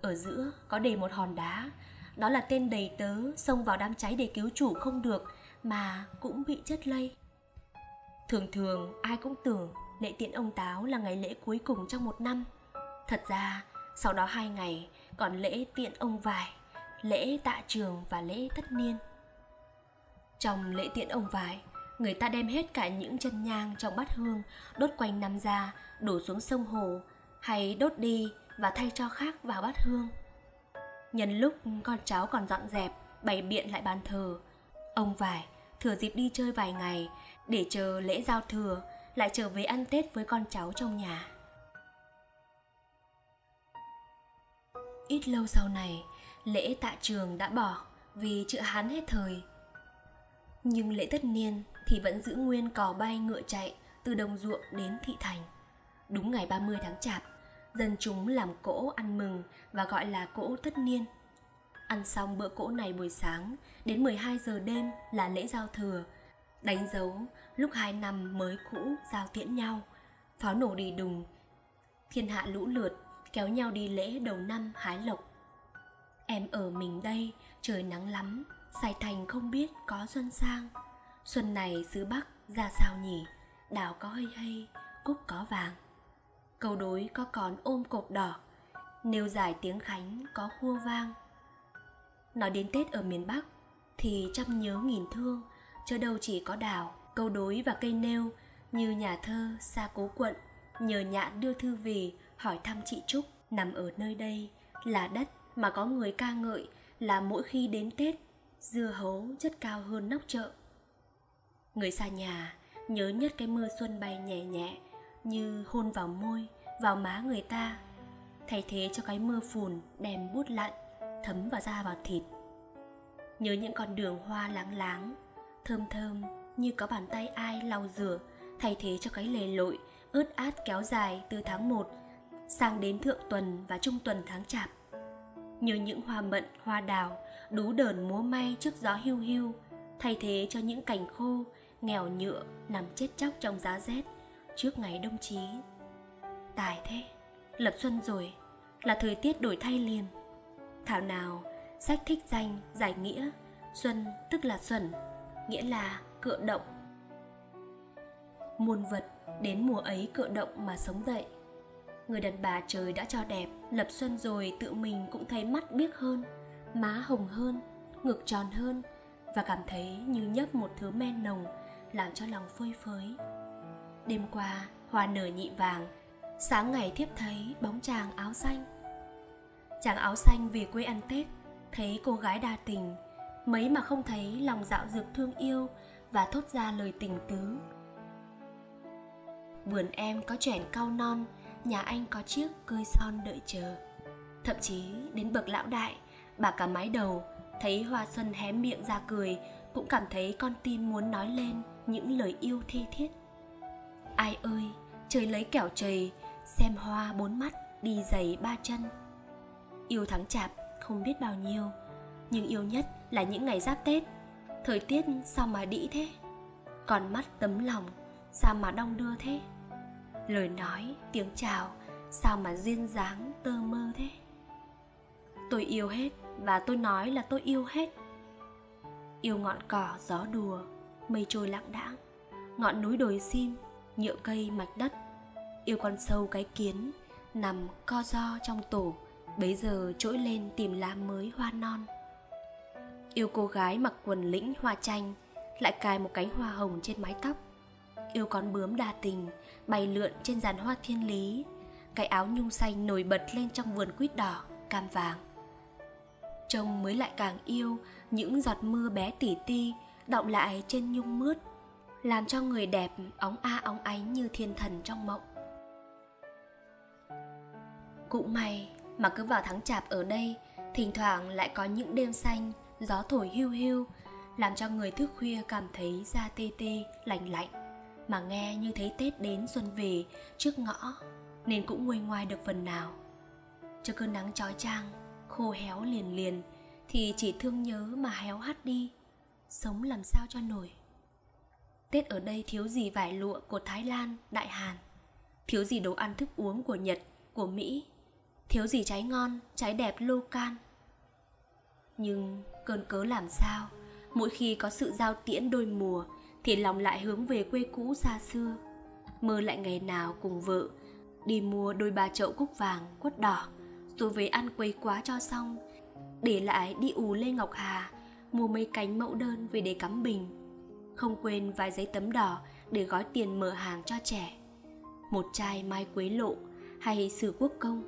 Speaker 1: ở giữa có đầy một hòn đá. Đó là tên đầy tớ xông vào đám cháy để cứu chủ không được mà cũng bị chất lây. Thường thường ai cũng tưởng lễ tiễn ông táo là ngày lễ cuối cùng trong một năm. Thật ra sau đó hai ngày còn lễ tiễn ông vải lễ tạ trường và lễ tất niên. Trong lễ tiễn ông vải Người ta đem hết cả những chân nhang trong bát hương đốt quanh năm ra, đổ xuống sông hồ, hay đốt đi và thay cho khác vào bát hương. Nhân lúc con cháu còn dọn dẹp, bày biện lại bàn thờ, ông vải thừa dịp đi chơi vài ngày để chờ lễ giao thừa lại trở về ăn Tết với con cháu trong nhà. Ít lâu sau này, lễ tạ trường đã bỏ vì chữ Hán hết thời. Nhưng lễ tất niên thì vẫn giữ nguyên cò bay ngựa chạy từ đồng ruộng đến thị thành. Đúng ngày 30 tháng Chạp, dân chúng làm cỗ ăn mừng và gọi là cỗ tất niên. Ăn xong bữa cỗ này buổi sáng, đến 12 giờ đêm là lễ giao thừa, đánh dấu lúc hai năm mới cũ giao tiễn nhau, pháo nổ đi đùng, thiên hạ lũ lượt kéo nhau đi lễ đầu năm hái lộc. Em ở mình đây, trời nắng lắm, Sài Thành không biết có xuân sang. Xuân này xứ Bắc ra sao nhỉ, đào có hơi hay, cúc có vàng. Câu đối có còn ôm cột đỏ, nêu dài tiếng khánh có khua vang. Nói đến Tết ở miền Bắc thì trăm nhớ nghìn thương, chứ đâu chỉ có đào, câu đối và cây nêu như nhà thơ xa cố quận nhờ nhạn đưa thư về hỏi thăm chị Trúc nằm ở nơi đây là đất mà có người ca ngợi là mỗi khi đến Tết dưa hấu chất cao hơn nóc chợ. Người xa nhà nhớ nhất cái mưa xuân bay nhẹ nhẹ như hôn vào môi, vào má người ta thay thế cho cái mưa phùn đem bút lặn thấm vào da vào thịt. Nhớ những con đường hoa láng láng thơm thơm như có bàn tay ai lau rửa thay thế cho cái lề lội ướt át kéo dài từ tháng 1 sang đến thượng tuần và trung tuần tháng chạp. Nhớ những hoa mận hoa đào đú đờn múa may trước gió hiu hiu thay thế cho những cành khô nghèo nhựa nằm chết chóc trong giá rét trước ngày đông chí. Tài thế lập xuân rồi là thời tiết đổi thay liền. Thảo nào sách thích danh giải nghĩa xuân tức là xuân, nghĩa là cựa động. Muôn vật đến mùa ấy cựa động mà sống dậy. Người đàn bà trời đã cho đẹp lập xuân rồi tự mình cũng thấy mắt biếc hơn má hồng hơn ngực tròn hơn và cảm thấy như nhấp một thứ men nồng làm cho lòng phơi phới đêm qua, hoa nở nhị vàng, sáng ngày thiếp thấy bóng chàng áo xanh. Chàng áo xanh về quê ăn tết, thấy cô gái đa tình, mấy mà không thấy lòng dạo dược thương yêu và thốt ra lời tình tứ. Vườn em có chẻn cao non, nhà anh có chiếc cơi son đợi chờ. Thậm chí đến bậc lão đại, bà cả mái đầu, thấy hoa xuân hé miệng ra cười, cũng cảm thấy con tim muốn nói lên những lời yêu thê thiết ai ơi, trời lấy kẻo trời, xem hoa bốn mắt, đi giày ba chân. Yêu tháng chạp, không biết bao nhiêu, nhưng yêu nhất là những ngày giáp tết. Thời tiết sao mà đĩ thế? Còn mắt tấm lòng, sao mà đong đưa thế? Lời nói, tiếng chào, sao mà duyên dáng tơ mơ thế? Tôi yêu hết và tôi nói là tôi yêu hết. Yêu ngọn cỏ, gió đùa, mây trôi lãng đãng, ngọn núi đồi sim nhựa cây mạch đất. Yêu con sâu cái kiến, nằm co do trong tổ, bấy giờ trỗi lên tìm lá mới hoa non. Yêu cô gái mặc quần lĩnh hoa chanh, lại cài một cánh hoa hồng trên mái tóc. Yêu con bướm đa tình, bay lượn trên dàn hoa thiên lý. Cái áo nhung xanh nổi bật lên trong vườn quýt đỏ, cam vàng. Trông mới lại càng yêu những giọt mưa bé tỉ ti động lại trên nhung mướt làm cho người đẹp óng a óng ánh như thiên thần trong mộng. Cũng may mà cứ vào tháng chạp ở đây, thỉnh thoảng lại có những đêm xanh, gió thổi hưu hưu làm cho người thức khuya cảm thấy da tê tê, lạnh lạnh. Mà nghe như thấy tết đến xuân về, trước ngõ nên cũng nguôi ngoai được phần nào. Cho cơn nắng chói chang, khô héo liền liền, thì chỉ thương nhớ mà héo hắt đi, sống làm sao cho nổi tết ở đây thiếu gì vải lụa của thái lan, đại hàn? Thiếu gì đồ ăn thức uống của nhật, của mỹ? Thiếu gì trái ngon, trái đẹp lô can nhưng cơn cớ làm sao? Mỗi khi có sự giao tiễn đôi mùa, thì lòng lại hướng về quê cũ xa xưa. Mơ lại ngày nào cùng vợ, đi mua đôi ba chậu cúc vàng, quất đỏ. Rồi về ăn quấy quá cho xong. Để lại đi ù lê ngọc hà, mua mấy cánh mẫu đơn về để cắm bình không quên vài giấy tấm đỏ để gói tiền mở hàng cho trẻ một chai mai quế lộ hay sử quốc công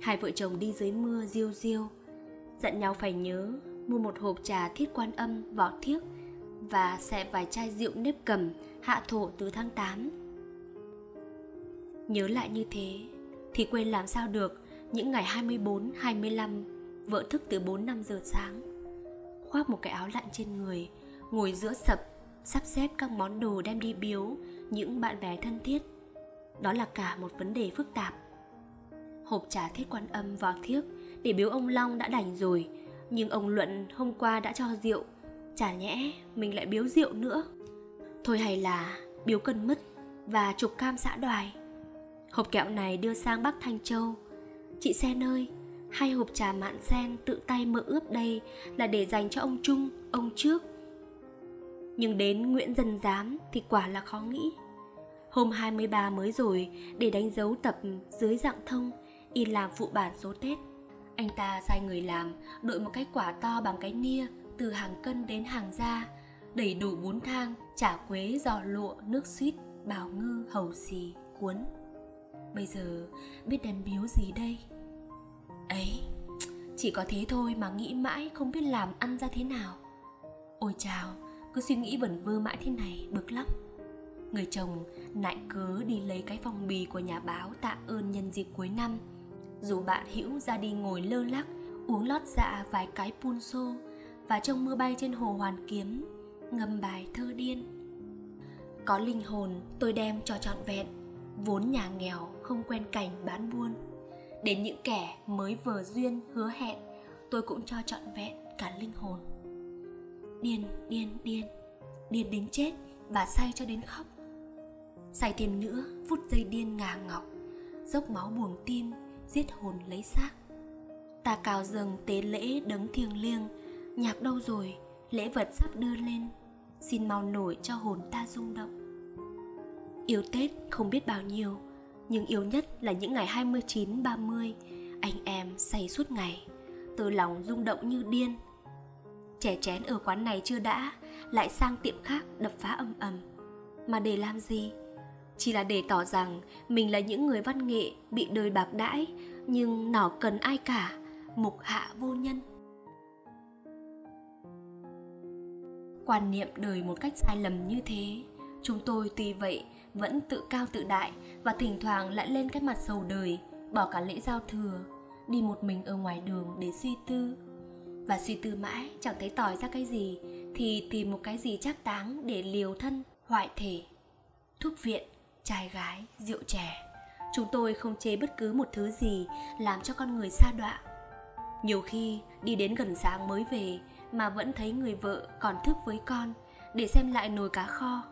Speaker 1: hai vợ chồng đi dưới mưa diêu diêu dặn nhau phải nhớ mua một hộp trà thiết quan âm vỏ thiếc và xẹ vài chai rượu nếp cầm hạ thổ từ tháng 8. Nhớ lại như thế thì quên làm sao được những ngày 24, 25 vợ thức từ 4 5 giờ sáng. Khoác một cái áo lạnh trên người, ngồi giữa sập, sắp xếp các món đồ đem đi biếu những bạn bè thân thiết. Đó là cả một vấn đề phức tạp. Hộp trà thiết quan âm vào thiếc để biếu ông Long đã đành rồi, nhưng ông Luận hôm qua đã cho rượu, chả nhẽ mình lại biếu rượu nữa. Thôi hay là biếu cân mứt và chục cam xã đoài. Hộp kẹo này đưa sang Bắc Thanh Châu. Chị Sen ơi, hai hộp trà mạn sen tự tay mỡ ướp đây là để dành cho ông Trung, ông trước. Nhưng đến Nguyễn Dân Giám thì quả là khó nghĩ. Hôm 23 mới rồi để đánh dấu tập dưới dạng thông in làm phụ bản số Tết. Anh ta sai người làm đội một cái quả to bằng cái nia từ hàng cân đến hàng da, đầy đủ bún thang, chả quế, giò lụa, nước suýt, bào ngư, hầu xì, cuốn. Bây giờ biết đem biếu gì đây? Ấy, chỉ có thế thôi mà nghĩ mãi không biết làm ăn ra thế nào. Ôi chào, cứ suy nghĩ vẩn vơ mãi thế này, bực lắm. Người chồng lại cớ đi lấy cái phong bì của nhà báo tạ ơn nhân dịp cuối năm. Dù bạn hữu ra đi ngồi lơ lắc uống lót dạ vài cái punso và trông mưa bay trên hồ hoàn kiếm ngâm bài thơ điên. Có linh hồn tôi đem cho trọn vẹn vốn nhà nghèo không quen cảnh bán buôn. Đến những kẻ mới vờ duyên hứa hẹn tôi cũng cho trọn vẹn cả linh hồn điên điên điên điên đến chết và say cho đến khóc. Say thêm nữa phút giây điên ngà ngọc. Dốc máu buồng tim giết hồn lấy xác. Ta cào rừng tế lễ đấng thiêng liêng. Nhạc đâu rồi lễ vật sắp đưa lên. Xin mau nổi cho hồn ta rung động. Yêu tết không biết bao nhiêu nhưng yêu nhất là những ngày 29, 30 Anh em say suốt ngày. Từ lòng rung động như điên Trẻ chén ở quán này chưa đã, Lại sang tiệm khác đập phá âm ầm. Mà để làm gì? Chỉ là để tỏ rằng mình là những người văn nghệ bị đời bạc đãi, nhưng nào cần ai cả, mục hạ vô nhân. Quan niệm đời một cách sai lầm như thế, chúng tôi tuy vậy vẫn tự cao tự đại và thỉnh thoảng lại lên cái mặt sầu đời, bỏ cả lễ giao thừa, đi một mình ở ngoài đường để suy tư và suy tư mãi chẳng thấy tỏi ra cái gì thì tìm một cái gì chắc táng để liều thân hoại thể thuốc viện trai gái, rượu chè. Chúng tôi không chế bất cứ một thứ gì làm cho con người xa đọa. Nhiều khi đi đến gần sáng mới về mà vẫn thấy người vợ còn thức với con để xem lại nồi cá kho,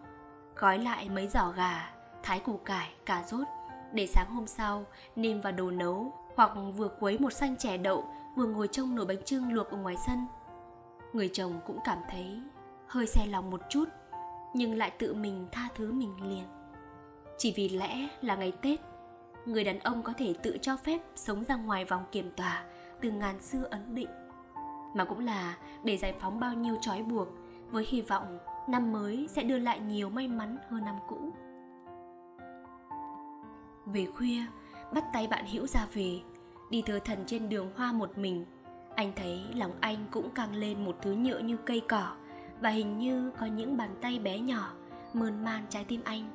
Speaker 1: gói lại mấy giỏ gà, thái củ cải, cà rốt để sáng hôm sau nêm vào đồ nấu hoặc vừa quấy một xanh chè đậu vừa ngồi trông nồi bánh trưng luộc ở ngoài sân. Người chồng cũng cảm thấy hơi xe lòng một chút, nhưng lại tự mình tha thứ mình liền. Chỉ vì lẽ là ngày tết, người đàn ông có thể tự cho phép sống ra ngoài vòng kiểm tòa từ ngàn xưa ấn định. Mà cũng là để giải phóng bao nhiêu trói buộc, với hy vọng năm mới sẽ đưa lại nhiều may mắn hơn năm cũ. Về khuya, bắt tay bạn hữu ra về đi thơ thần trên đường hoa một mình. Anh thấy lòng anh cũng càng lên một thứ nhựa như cây cỏ, và hình như có những bàn tay bé nhỏ, mơn man trái tim anh.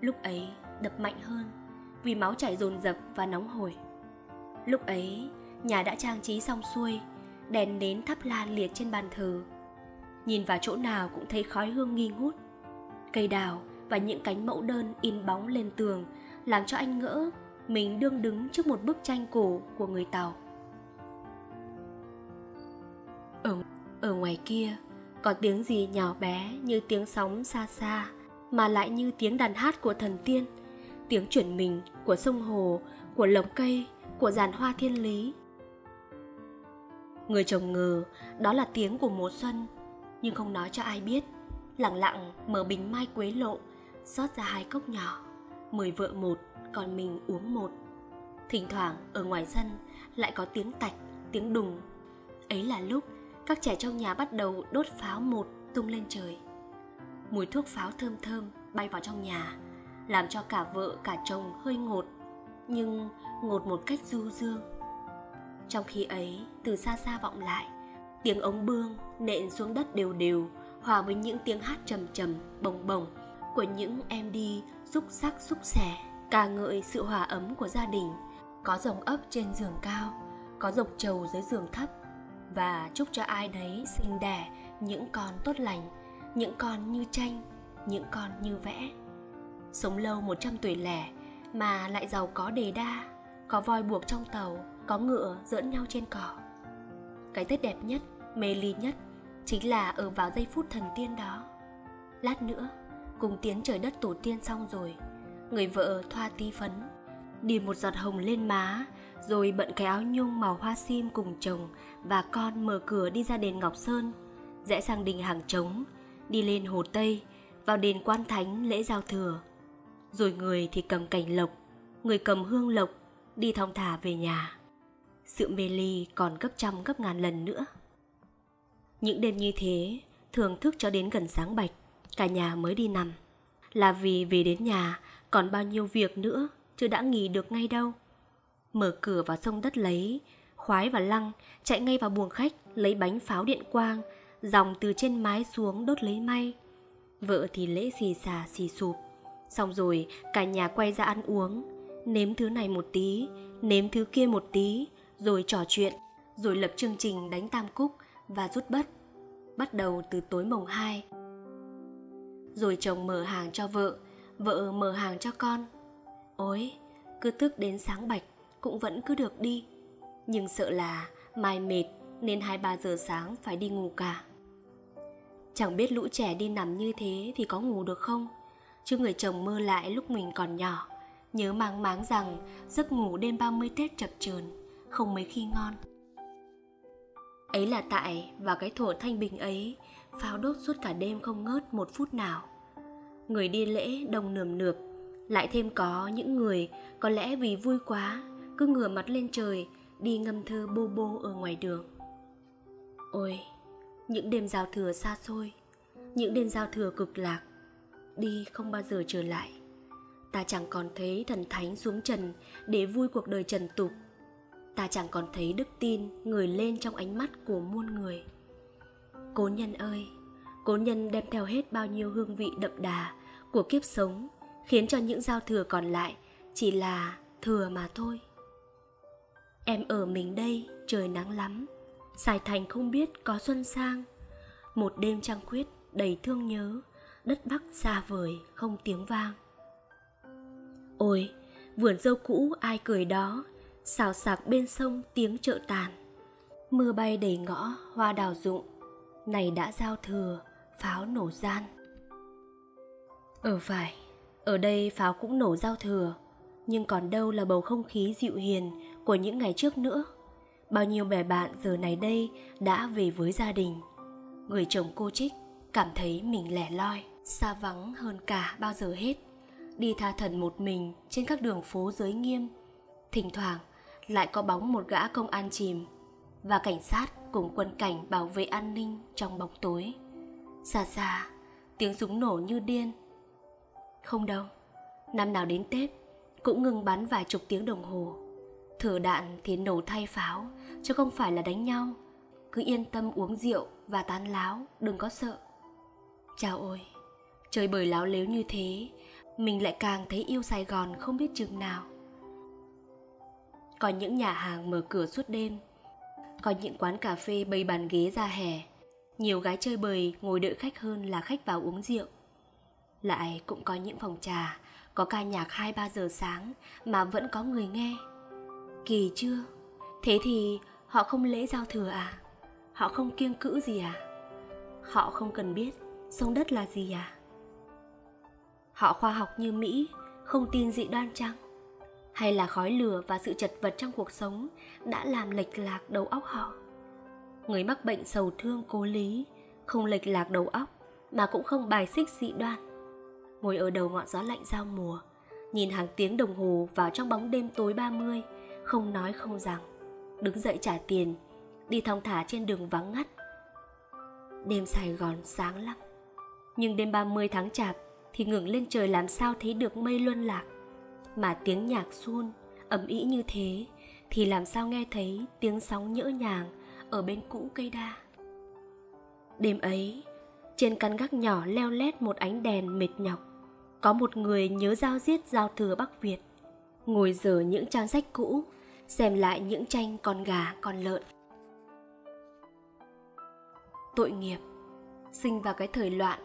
Speaker 1: Lúc ấy, đập mạnh hơn, vì máu chảy dồn dập và nóng hổi. Lúc ấy, nhà đã trang trí xong xuôi, đèn nến thắp lan liệt trên bàn thờ. Nhìn vào chỗ nào cũng thấy khói hương nghi ngút. Cây đào và những cánh mẫu đơn in bóng lên tường làm cho anh ngỡ mình đương đứng trước một bức tranh cổ của người tàu. Ở ở ngoài kia, có tiếng gì nhỏ bé như tiếng sóng xa xa, mà lại như tiếng đàn hát của thần tiên, tiếng chuyển mình của sông hồ, của lồng cây, của giàn hoa thiên lý. Người chồng ngờ đó là tiếng của mùa xuân, nhưng không nói cho ai biết. Lặng lặng mở bình mai quế lộ, rót ra hai cốc nhỏ mời vợ một còn mình uống một. Thỉnh thoảng ở ngoài sân lại có tiếng tạch tiếng đùng. Ấy là lúc các trẻ trong nhà bắt đầu đốt pháo một tung lên trời. Mùi thuốc pháo thơm thơm bay vào trong nhà, làm cho cả vợ cả chồng hơi ngột, nhưng ngột một cách du dương. Trong khi ấy, từ xa xa vọng lại, tiếng ống bương nện xuống đất đều đều, hòa với những tiếng hát trầm trầm, bồng bồng của những em đi xúc sắc xúc xẻ, ca ngợi sự hòa ấm của gia đình. Có rồng ấp trên giường cao, có rộc trầu dưới giường thấp, và chúc cho ai đấy sinh đẻ những con tốt lành, những con như tranh, những con như vẽ. Sống lâu 100 tuổi lẻ mà lại giàu có đề đa, có voi buộc trong tàu, có ngựa dỡn nhau trên cỏ. Cái Tết đẹp nhất, mê ly nhất chính là ở vào giây phút thần tiên đó. Lát nữa, cùng tiến trời đất tổ tiên xong rồi, người vợ thoa tí phấn, đi một giọt hồng lên má, rồi bận cái áo nhung màu hoa sim cùng chồng và con mở cửa đi ra đền Ngọc Sơn, rẽ sang đình Hàng Trống, đi lên Hồ Tây, vào đền Quan Thánh lễ giao thừa. Rồi người thì cầm cành lộc, người cầm hương lộc, đi thong thả về nhà. Sự mê ly còn gấp trăm gấp ngàn lần nữa. Những đêm như thế, thường thức cho đến gần sáng bạch, cả nhà mới đi nằm. Là vì về đến nhà còn bao nhiêu việc nữa, chứ đã nghỉ được ngay đâu. Mở cửa vào sông đất lấy, khoái và lăng chạy ngay vào buồng khách lấy bánh pháo điện quang, dòng từ trên mái xuống đốt lấy may. Vợ thì lễ xì xà xì sụp. Xong rồi cả nhà quay ra ăn uống, nếm thứ này một tí, nếm thứ kia một tí, rồi trò chuyện, rồi lập chương trình đánh tam cúc và rút bất. Bắt đầu từ tối mồng 2. Rồi chồng mở hàng cho vợ, vợ mở hàng cho con. Ôi, cứ thức đến sáng bạch cũng vẫn cứ được đi. Nhưng sợ là mai mệt nên 2-3 giờ sáng phải đi ngủ cả. Chẳng biết lũ trẻ đi nằm như thế thì có ngủ được không? Chứ người chồng mơ lại lúc mình còn nhỏ, nhớ mang máng rằng giấc ngủ đêm 30 Tết chập chờn không mấy khi ngon. Ấy là tại vào cái thổ thanh bình ấy, pháo đốt suốt cả đêm không ngớt một phút nào. Người đi lễ đông nườm nượp, lại thêm có những người có lẽ vì vui quá, cứ ngửa mặt lên trời, đi ngâm thơ bô bô ở ngoài đường. Ôi, những đêm giao thừa xa xôi, những đêm giao thừa cực lạc, đi không bao giờ trở lại. Ta chẳng còn thấy thần thánh xuống trần để vui cuộc đời trần tục. Ta chẳng còn thấy đức tin người lên trong ánh mắt của muôn người. Cố nhân ơi, cố nhân đem theo hết bao nhiêu hương vị đậm đà của kiếp sống, khiến cho những giao thừa còn lại chỉ là thừa mà thôi. Em ở mình đây, trời nắng lắm, Sài Thành không biết có xuân sang. Một đêm trăng khuyết đầy thương nhớ Đất Bắc xa vời không tiếng vang. Ôi, vườn dâu cũ ai cười đó Xào sạc bên sông tiếng chợ tàn. Mưa bay đầy ngõ hoa đào rụng Này đã giao thừa, pháo nổ gian. Ở phải, ở đây pháo cũng nổ giao thừa Nhưng còn đâu là bầu không khí dịu hiền của những ngày trước nữa. Bao nhiêu bè bạn giờ này đây đã về với gia đình. Người chồng cô Trích cảm thấy mình lẻ loi Xa vắng hơn cả bao giờ hết. Đi tha thần một mình trên các đường phố giới nghiêm Thỉnh thoảng lại có bóng một gã công an chìm Và cảnh sát cùng quân cảnh bảo vệ an ninh trong bóng tối. Xa xa, tiếng súng nổ như điên không đâu, năm nào đến Tết cũng ngừng bắn vài chục tiếng đồng hồ. Thử đạn thì nổ thay pháo chứ không phải là đánh nhau. Cứ yên tâm uống rượu và tán láo đừng có sợ. Chào ôi trời bời láo lếu như thế mình lại càng thấy yêu sài gòn không biết chừng nào. Có những nhà hàng mở cửa suốt đêm có những quán cà phê bày bàn ghế ra hè. Nhiều gái chơi bời ngồi đợi khách hơn là khách vào uống rượu lại cũng có những phòng trà có ca nhạc 2-3 giờ sáng mà vẫn có người nghe kỳ chưa thế thì Họ không lễ giao thừa à? Họ không kiêng cữ gì à? Họ không cần biết sông đất là gì à? Họ khoa học như Mỹ, không tin dị đoan chăng? Hay là khói lửa và sự chật vật trong cuộc sống đã làm lệch lạc đầu óc họ? Người mắc bệnh sầu thương cố lý, không lệch lạc đầu óc mà cũng không bài xích dị đoan. Ngồi ở đầu ngọn gió lạnh giao mùa, nhìn hàng tiếng đồng hồ vào trong bóng đêm tối 30, không nói không rằng đứng dậy trả tiền, đi thong thả trên đường vắng ngắt. Đêm Sài Gòn sáng lắm. Nhưng đêm 30 tháng chạp thì ngừng lên trời làm sao thấy được mây luân lạc. Mà tiếng nhạc xuân ẩm ý như thế thì làm sao nghe thấy tiếng sóng nhỡ nhàng ở bên cũ cây đa. Đêm ấy, trên căn gác nhỏ leo lét một ánh đèn mệt nhọc, có một người nhớ giao giết giao thừa Bắc Việt, ngồi dở những trang sách cũ, xem lại những tranh con gà con lợn. Tội nghiệp, sinh vào cái thời loạn,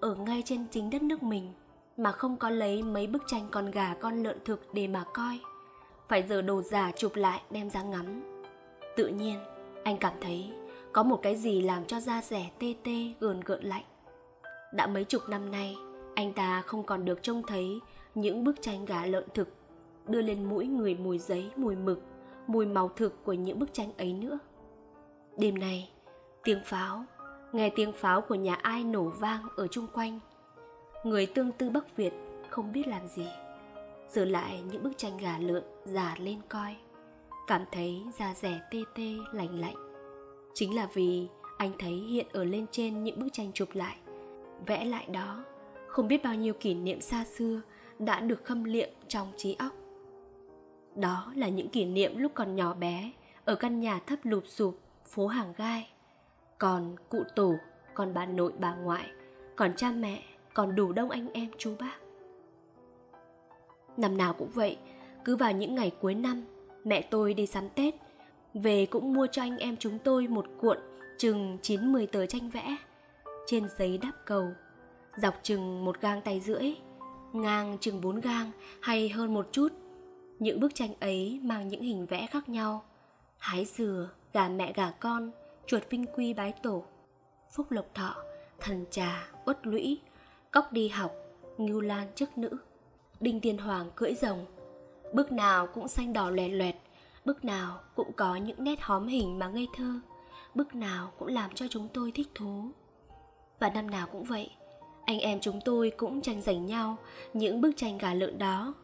Speaker 1: ở ngay trên chính đất nước mình mà không có lấy mấy bức tranh con gà con lợn thực để mà coi. Phải giờ đồ giả chụp lại đem ra ngắm. Tự nhiên anh cảm thấy có một cái gì làm cho da rẻ tê tê gờn gợn lạnh. Đã mấy chục năm nay anh ta không còn được trông thấy những bức tranh gà lợn thực đưa lên mũi người mùi giấy, mùi mực, mùi màu thực của những bức tranh ấy nữa. Đêm nay, tiếng pháo, nghe tiếng pháo của nhà ai nổ vang ở chung quanh. Người tương tư bắc việt không biết làm gì, giờ lại những bức tranh gà lợn già lên coi, cảm thấy da rẻ tê tê, lành lạnh. Chính là vì anh thấy hiện ở lên trên những bức tranh chụp lại, vẽ lại đó không biết bao nhiêu kỷ niệm xa xưa đã được khâm liệm trong trí óc. Đó là những kỷ niệm lúc còn nhỏ bé ở căn nhà thấp lụp sụp phố hàng gai. Còn cụ tổ còn bà nội bà ngoại còn cha mẹ còn đủ đông anh em chú bác. Năm nào cũng vậy, cứ vào những ngày cuối năm, mẹ tôi đi sắm Tết, về cũng mua cho anh em chúng tôi một cuộn chừng 9-10 tờ tranh vẽ, trên giấy đắp cầu, dọc chừng một gang tay rưỡi, ngang chừng bốn gang hay hơn một chút. Những bức tranh ấy mang những hình vẽ khác nhau, hái dừa, gà mẹ gà con, chuột vinh quy bái tổ, phúc lộc thọ, thần trà, uất lũy, cóc đi học, ngưu lan chức nữ. Đinh Tiên Hoàng cưỡi rồng Bức nào cũng xanh đỏ loẹt loẹt Bức nào cũng có những nét hóm hình mà ngây thơ Bức nào cũng làm cho chúng tôi thích thú Và năm nào cũng vậy anh em chúng tôi cũng tranh giành nhau Những bức tranh gà lợn đó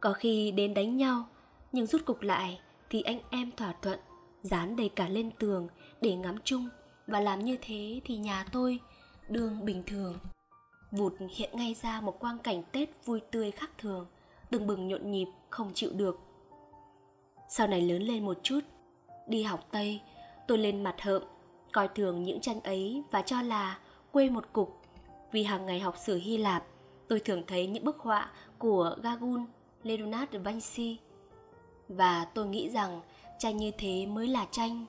Speaker 1: Có khi đến đánh nhau Nhưng rút cục lại Thì anh em thỏa thuận Dán đầy cả lên tường Để ngắm chung Và làm như thế thì nhà tôi đương bình thường vụt hiện ngay ra một quang cảnh Tết vui tươi khác thường, từng bừng nhộn nhịp, không chịu được. Sau này lớn lên một chút, đi học Tây, tôi lên mặt hợm, coi thường những tranh ấy và cho là quê một cục. Vì hàng ngày học sử Hy Lạp, tôi thường thấy những bức họa của Gagun, Leonardo da Vinci. Và tôi nghĩ rằng tranh như thế mới là tranh,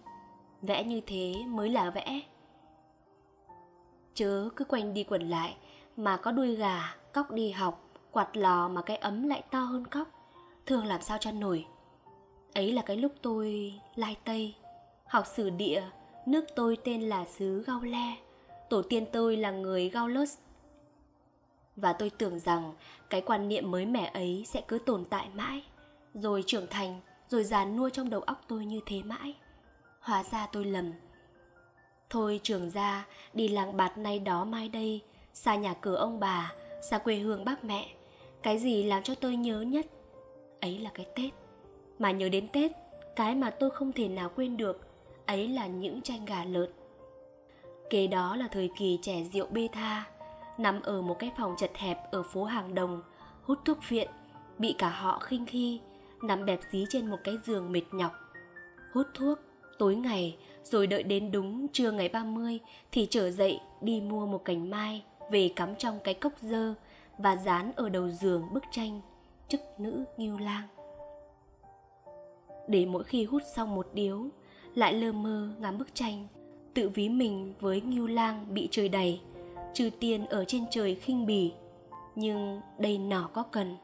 Speaker 1: vẽ như thế mới là vẽ. Chớ cứ quanh đi quẩn lại mà có đuôi gà, cóc đi học, quạt lò mà cái ấm lại to hơn cóc, thường làm sao cho nổi. Ấy là cái lúc tôi lai Tây, học sử địa, nước tôi tên là xứ Gaule, tổ tiên tôi là người Gaulus. Và tôi tưởng rằng cái quan niệm mới mẻ ấy sẽ cứ tồn tại mãi, rồi trưởng thành, rồi già nua trong đầu óc tôi như thế mãi. Hóa ra tôi lầm. Thôi trường ra, đi làng bạt nay đó mai đây, xa nhà cửa ông bà, xa quê hương bác mẹ. Cái gì làm cho tôi nhớ nhất? Ấy là cái Tết. Mà nhớ đến Tết, cái mà tôi không thể nào quên được, ấy là những tranh gà lợn. Kế đó là thời kỳ trẻ rượu bê tha, nằm ở một cái phòng chật hẹp ở phố Hàng Đồng, hút thuốc viện, bị cả họ khinh khi, nằm bẹp dí trên một cái giường mệt nhọc. Hút thuốc, tối ngày, rồi đợi đến đúng trưa ngày 30 thì trở dậy đi mua một cành mai về cắm trong cái cốc dơ và dán ở đầu giường bức tranh chức nữ nghiêu lang để mỗi khi hút xong một điếu lại lơ mơ ngắm bức tranh tự ví mình với nghiêu lang bị trời đầy trừ tiền ở trên trời khinh bỉ nhưng đây nỏ có cần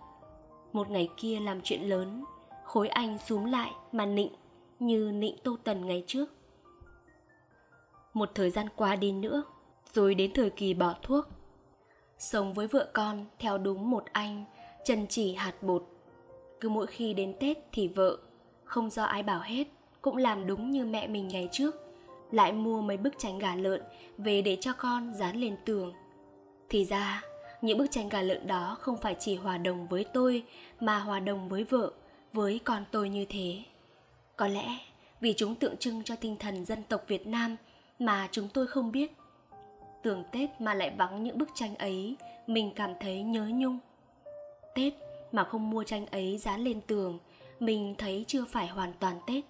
Speaker 1: một ngày kia làm chuyện lớn khối anh xúm lại mà nịnh như nịnh tô tần ngày trước một thời gian qua đi nữa rồi đến thời kỳ bỏ thuốc. Sống với vợ con theo đúng một anh, chân chỉ hạt bột. Cứ mỗi khi đến Tết thì vợ, không do ai bảo hết, cũng làm đúng như mẹ mình ngày trước, lại mua mấy bức tranh gà lợn về để cho con dán lên tường. Thì ra, những bức tranh gà lợn đó không phải chỉ hòa đồng với tôi mà hòa đồng với vợ, với con tôi như thế. Có lẽ vì chúng tượng trưng cho tinh thần dân tộc Việt Nam mà chúng tôi không biết Tưởng Tết mà lại vắng những bức tranh ấy, mình cảm thấy nhớ nhung. Tết mà không mua tranh ấy dán lên tường, mình thấy chưa phải hoàn toàn Tết.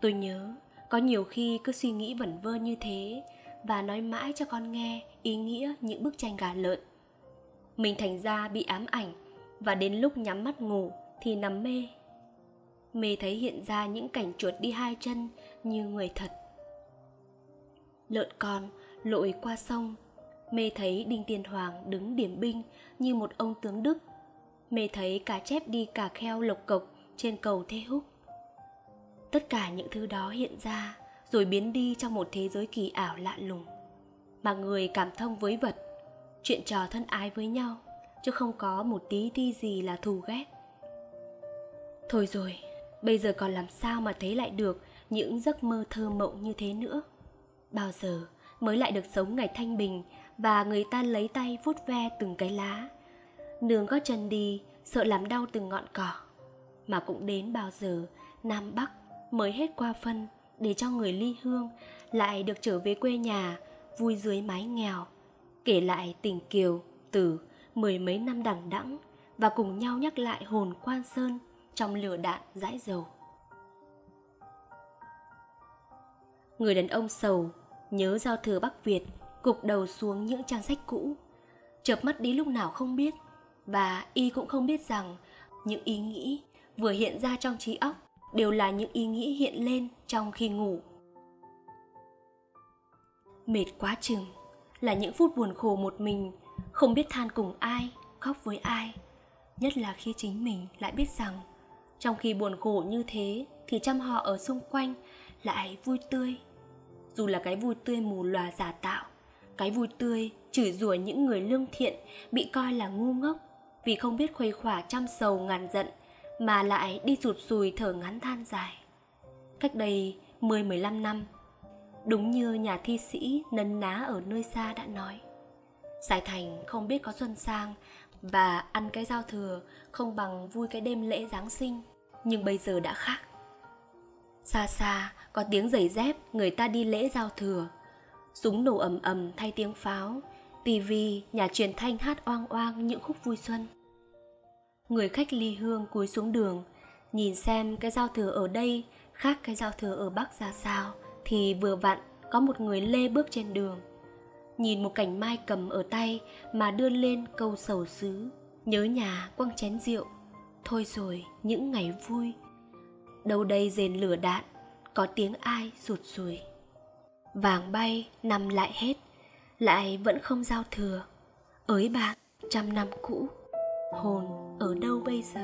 Speaker 1: Tôi nhớ, có nhiều khi cứ suy nghĩ vẩn vơ như thế và nói mãi cho con nghe ý nghĩa những bức tranh gà lợn. Mình thành ra bị ám ảnh và đến lúc nhắm mắt ngủ thì nằm mê. Mê thấy hiện ra những cảnh chuột đi hai chân như người thật. Lợn con lội qua sông, mê thấy Đinh Tiên Hoàng đứng điểm binh như một ông tướng Đức. Mê thấy cá chép đi cà kheo lộc cộc trên cầu Thê Húc. Tất cả những thứ đó hiện ra, rồi biến đi trong một thế giới kỳ ảo lạ lùng. Mà người cảm thông với vật, chuyện trò thân ái với nhau, chứ không có một tí ti gì là thù ghét. Thôi rồi, bây giờ còn làm sao mà thấy lại được những giấc mơ thơ mộng như thế nữa? Bao giờ mới lại được sống ngày thanh bình và người ta lấy tay vuốt ve từng cái lá? Nương gót chân đi, sợ làm đau từng ngọn cỏ. Mà cũng đến bao giờ nam bắc mới hết qua phân để cho người ly hương lại được trở về quê nhà, vui dưới mái nghèo. Kể lại tình kiều từ mười mấy năm đằng đẵng và cùng nhau nhắc lại hồn quan sơn trong lửa đạn dãi dầu. Người đàn ông sầu nhớ giao thừa bắc việt gục đầu xuống những trang sách cũ. Chợp mắt đi lúc nào không biết và y cũng không biết rằng những ý nghĩ vừa hiện ra trong trí óc đều là những ý nghĩ hiện lên trong khi ngủ. Mệt quá chừng, là những phút buồn khổ một mình, không biết than cùng ai, khóc với ai. Nhất là khi chính mình lại biết rằng, trong khi buồn khổ như thế, thì trăm họ ở xung quanh lại vui tươi. Dù là cái vui tươi mù lòa giả tạo, cái vui tươi chửi rủa những người lương thiện bị coi là ngu ngốc vì không biết khuây khỏa trăm sầu ngàn giận mà lại đi rụt rùi thở ngắn than dài. Cách đây 10-15 năm, đúng như nhà thi sĩ nấn ná ở nơi xa đã nói. Giải Thành không biết có xuân sang và ăn cái giao thừa không bằng vui cái đêm lễ Giáng sinh, nhưng bây giờ đã khác. Xa xa có tiếng giày dép người ta đi lễ giao thừa, súng nổ ầm ầm thay tiếng pháo, tivi, nhà truyền thanh hát oang oang những khúc vui xuân. Người khách ly hương cúi xuống đường, Nhìn xem cái giao thừa ở đây Khác cái giao thừa ở Bắc ra sao, Thì vừa vặn có một người lê bước trên đường. Nhìn một cảnh mai cầm ở tay Mà đưa lên câu sầu xứ Nhớ nhà quăng chén rượu. Thôi rồi, những ngày vui. Đâu đây rền lửa đạn, Có tiếng ai rụt rùi Vàng bay nằm lại hết, Lại vẫn không giao thừa. Ới bạn trăm năm cũ hồn ở đâu bây giờ?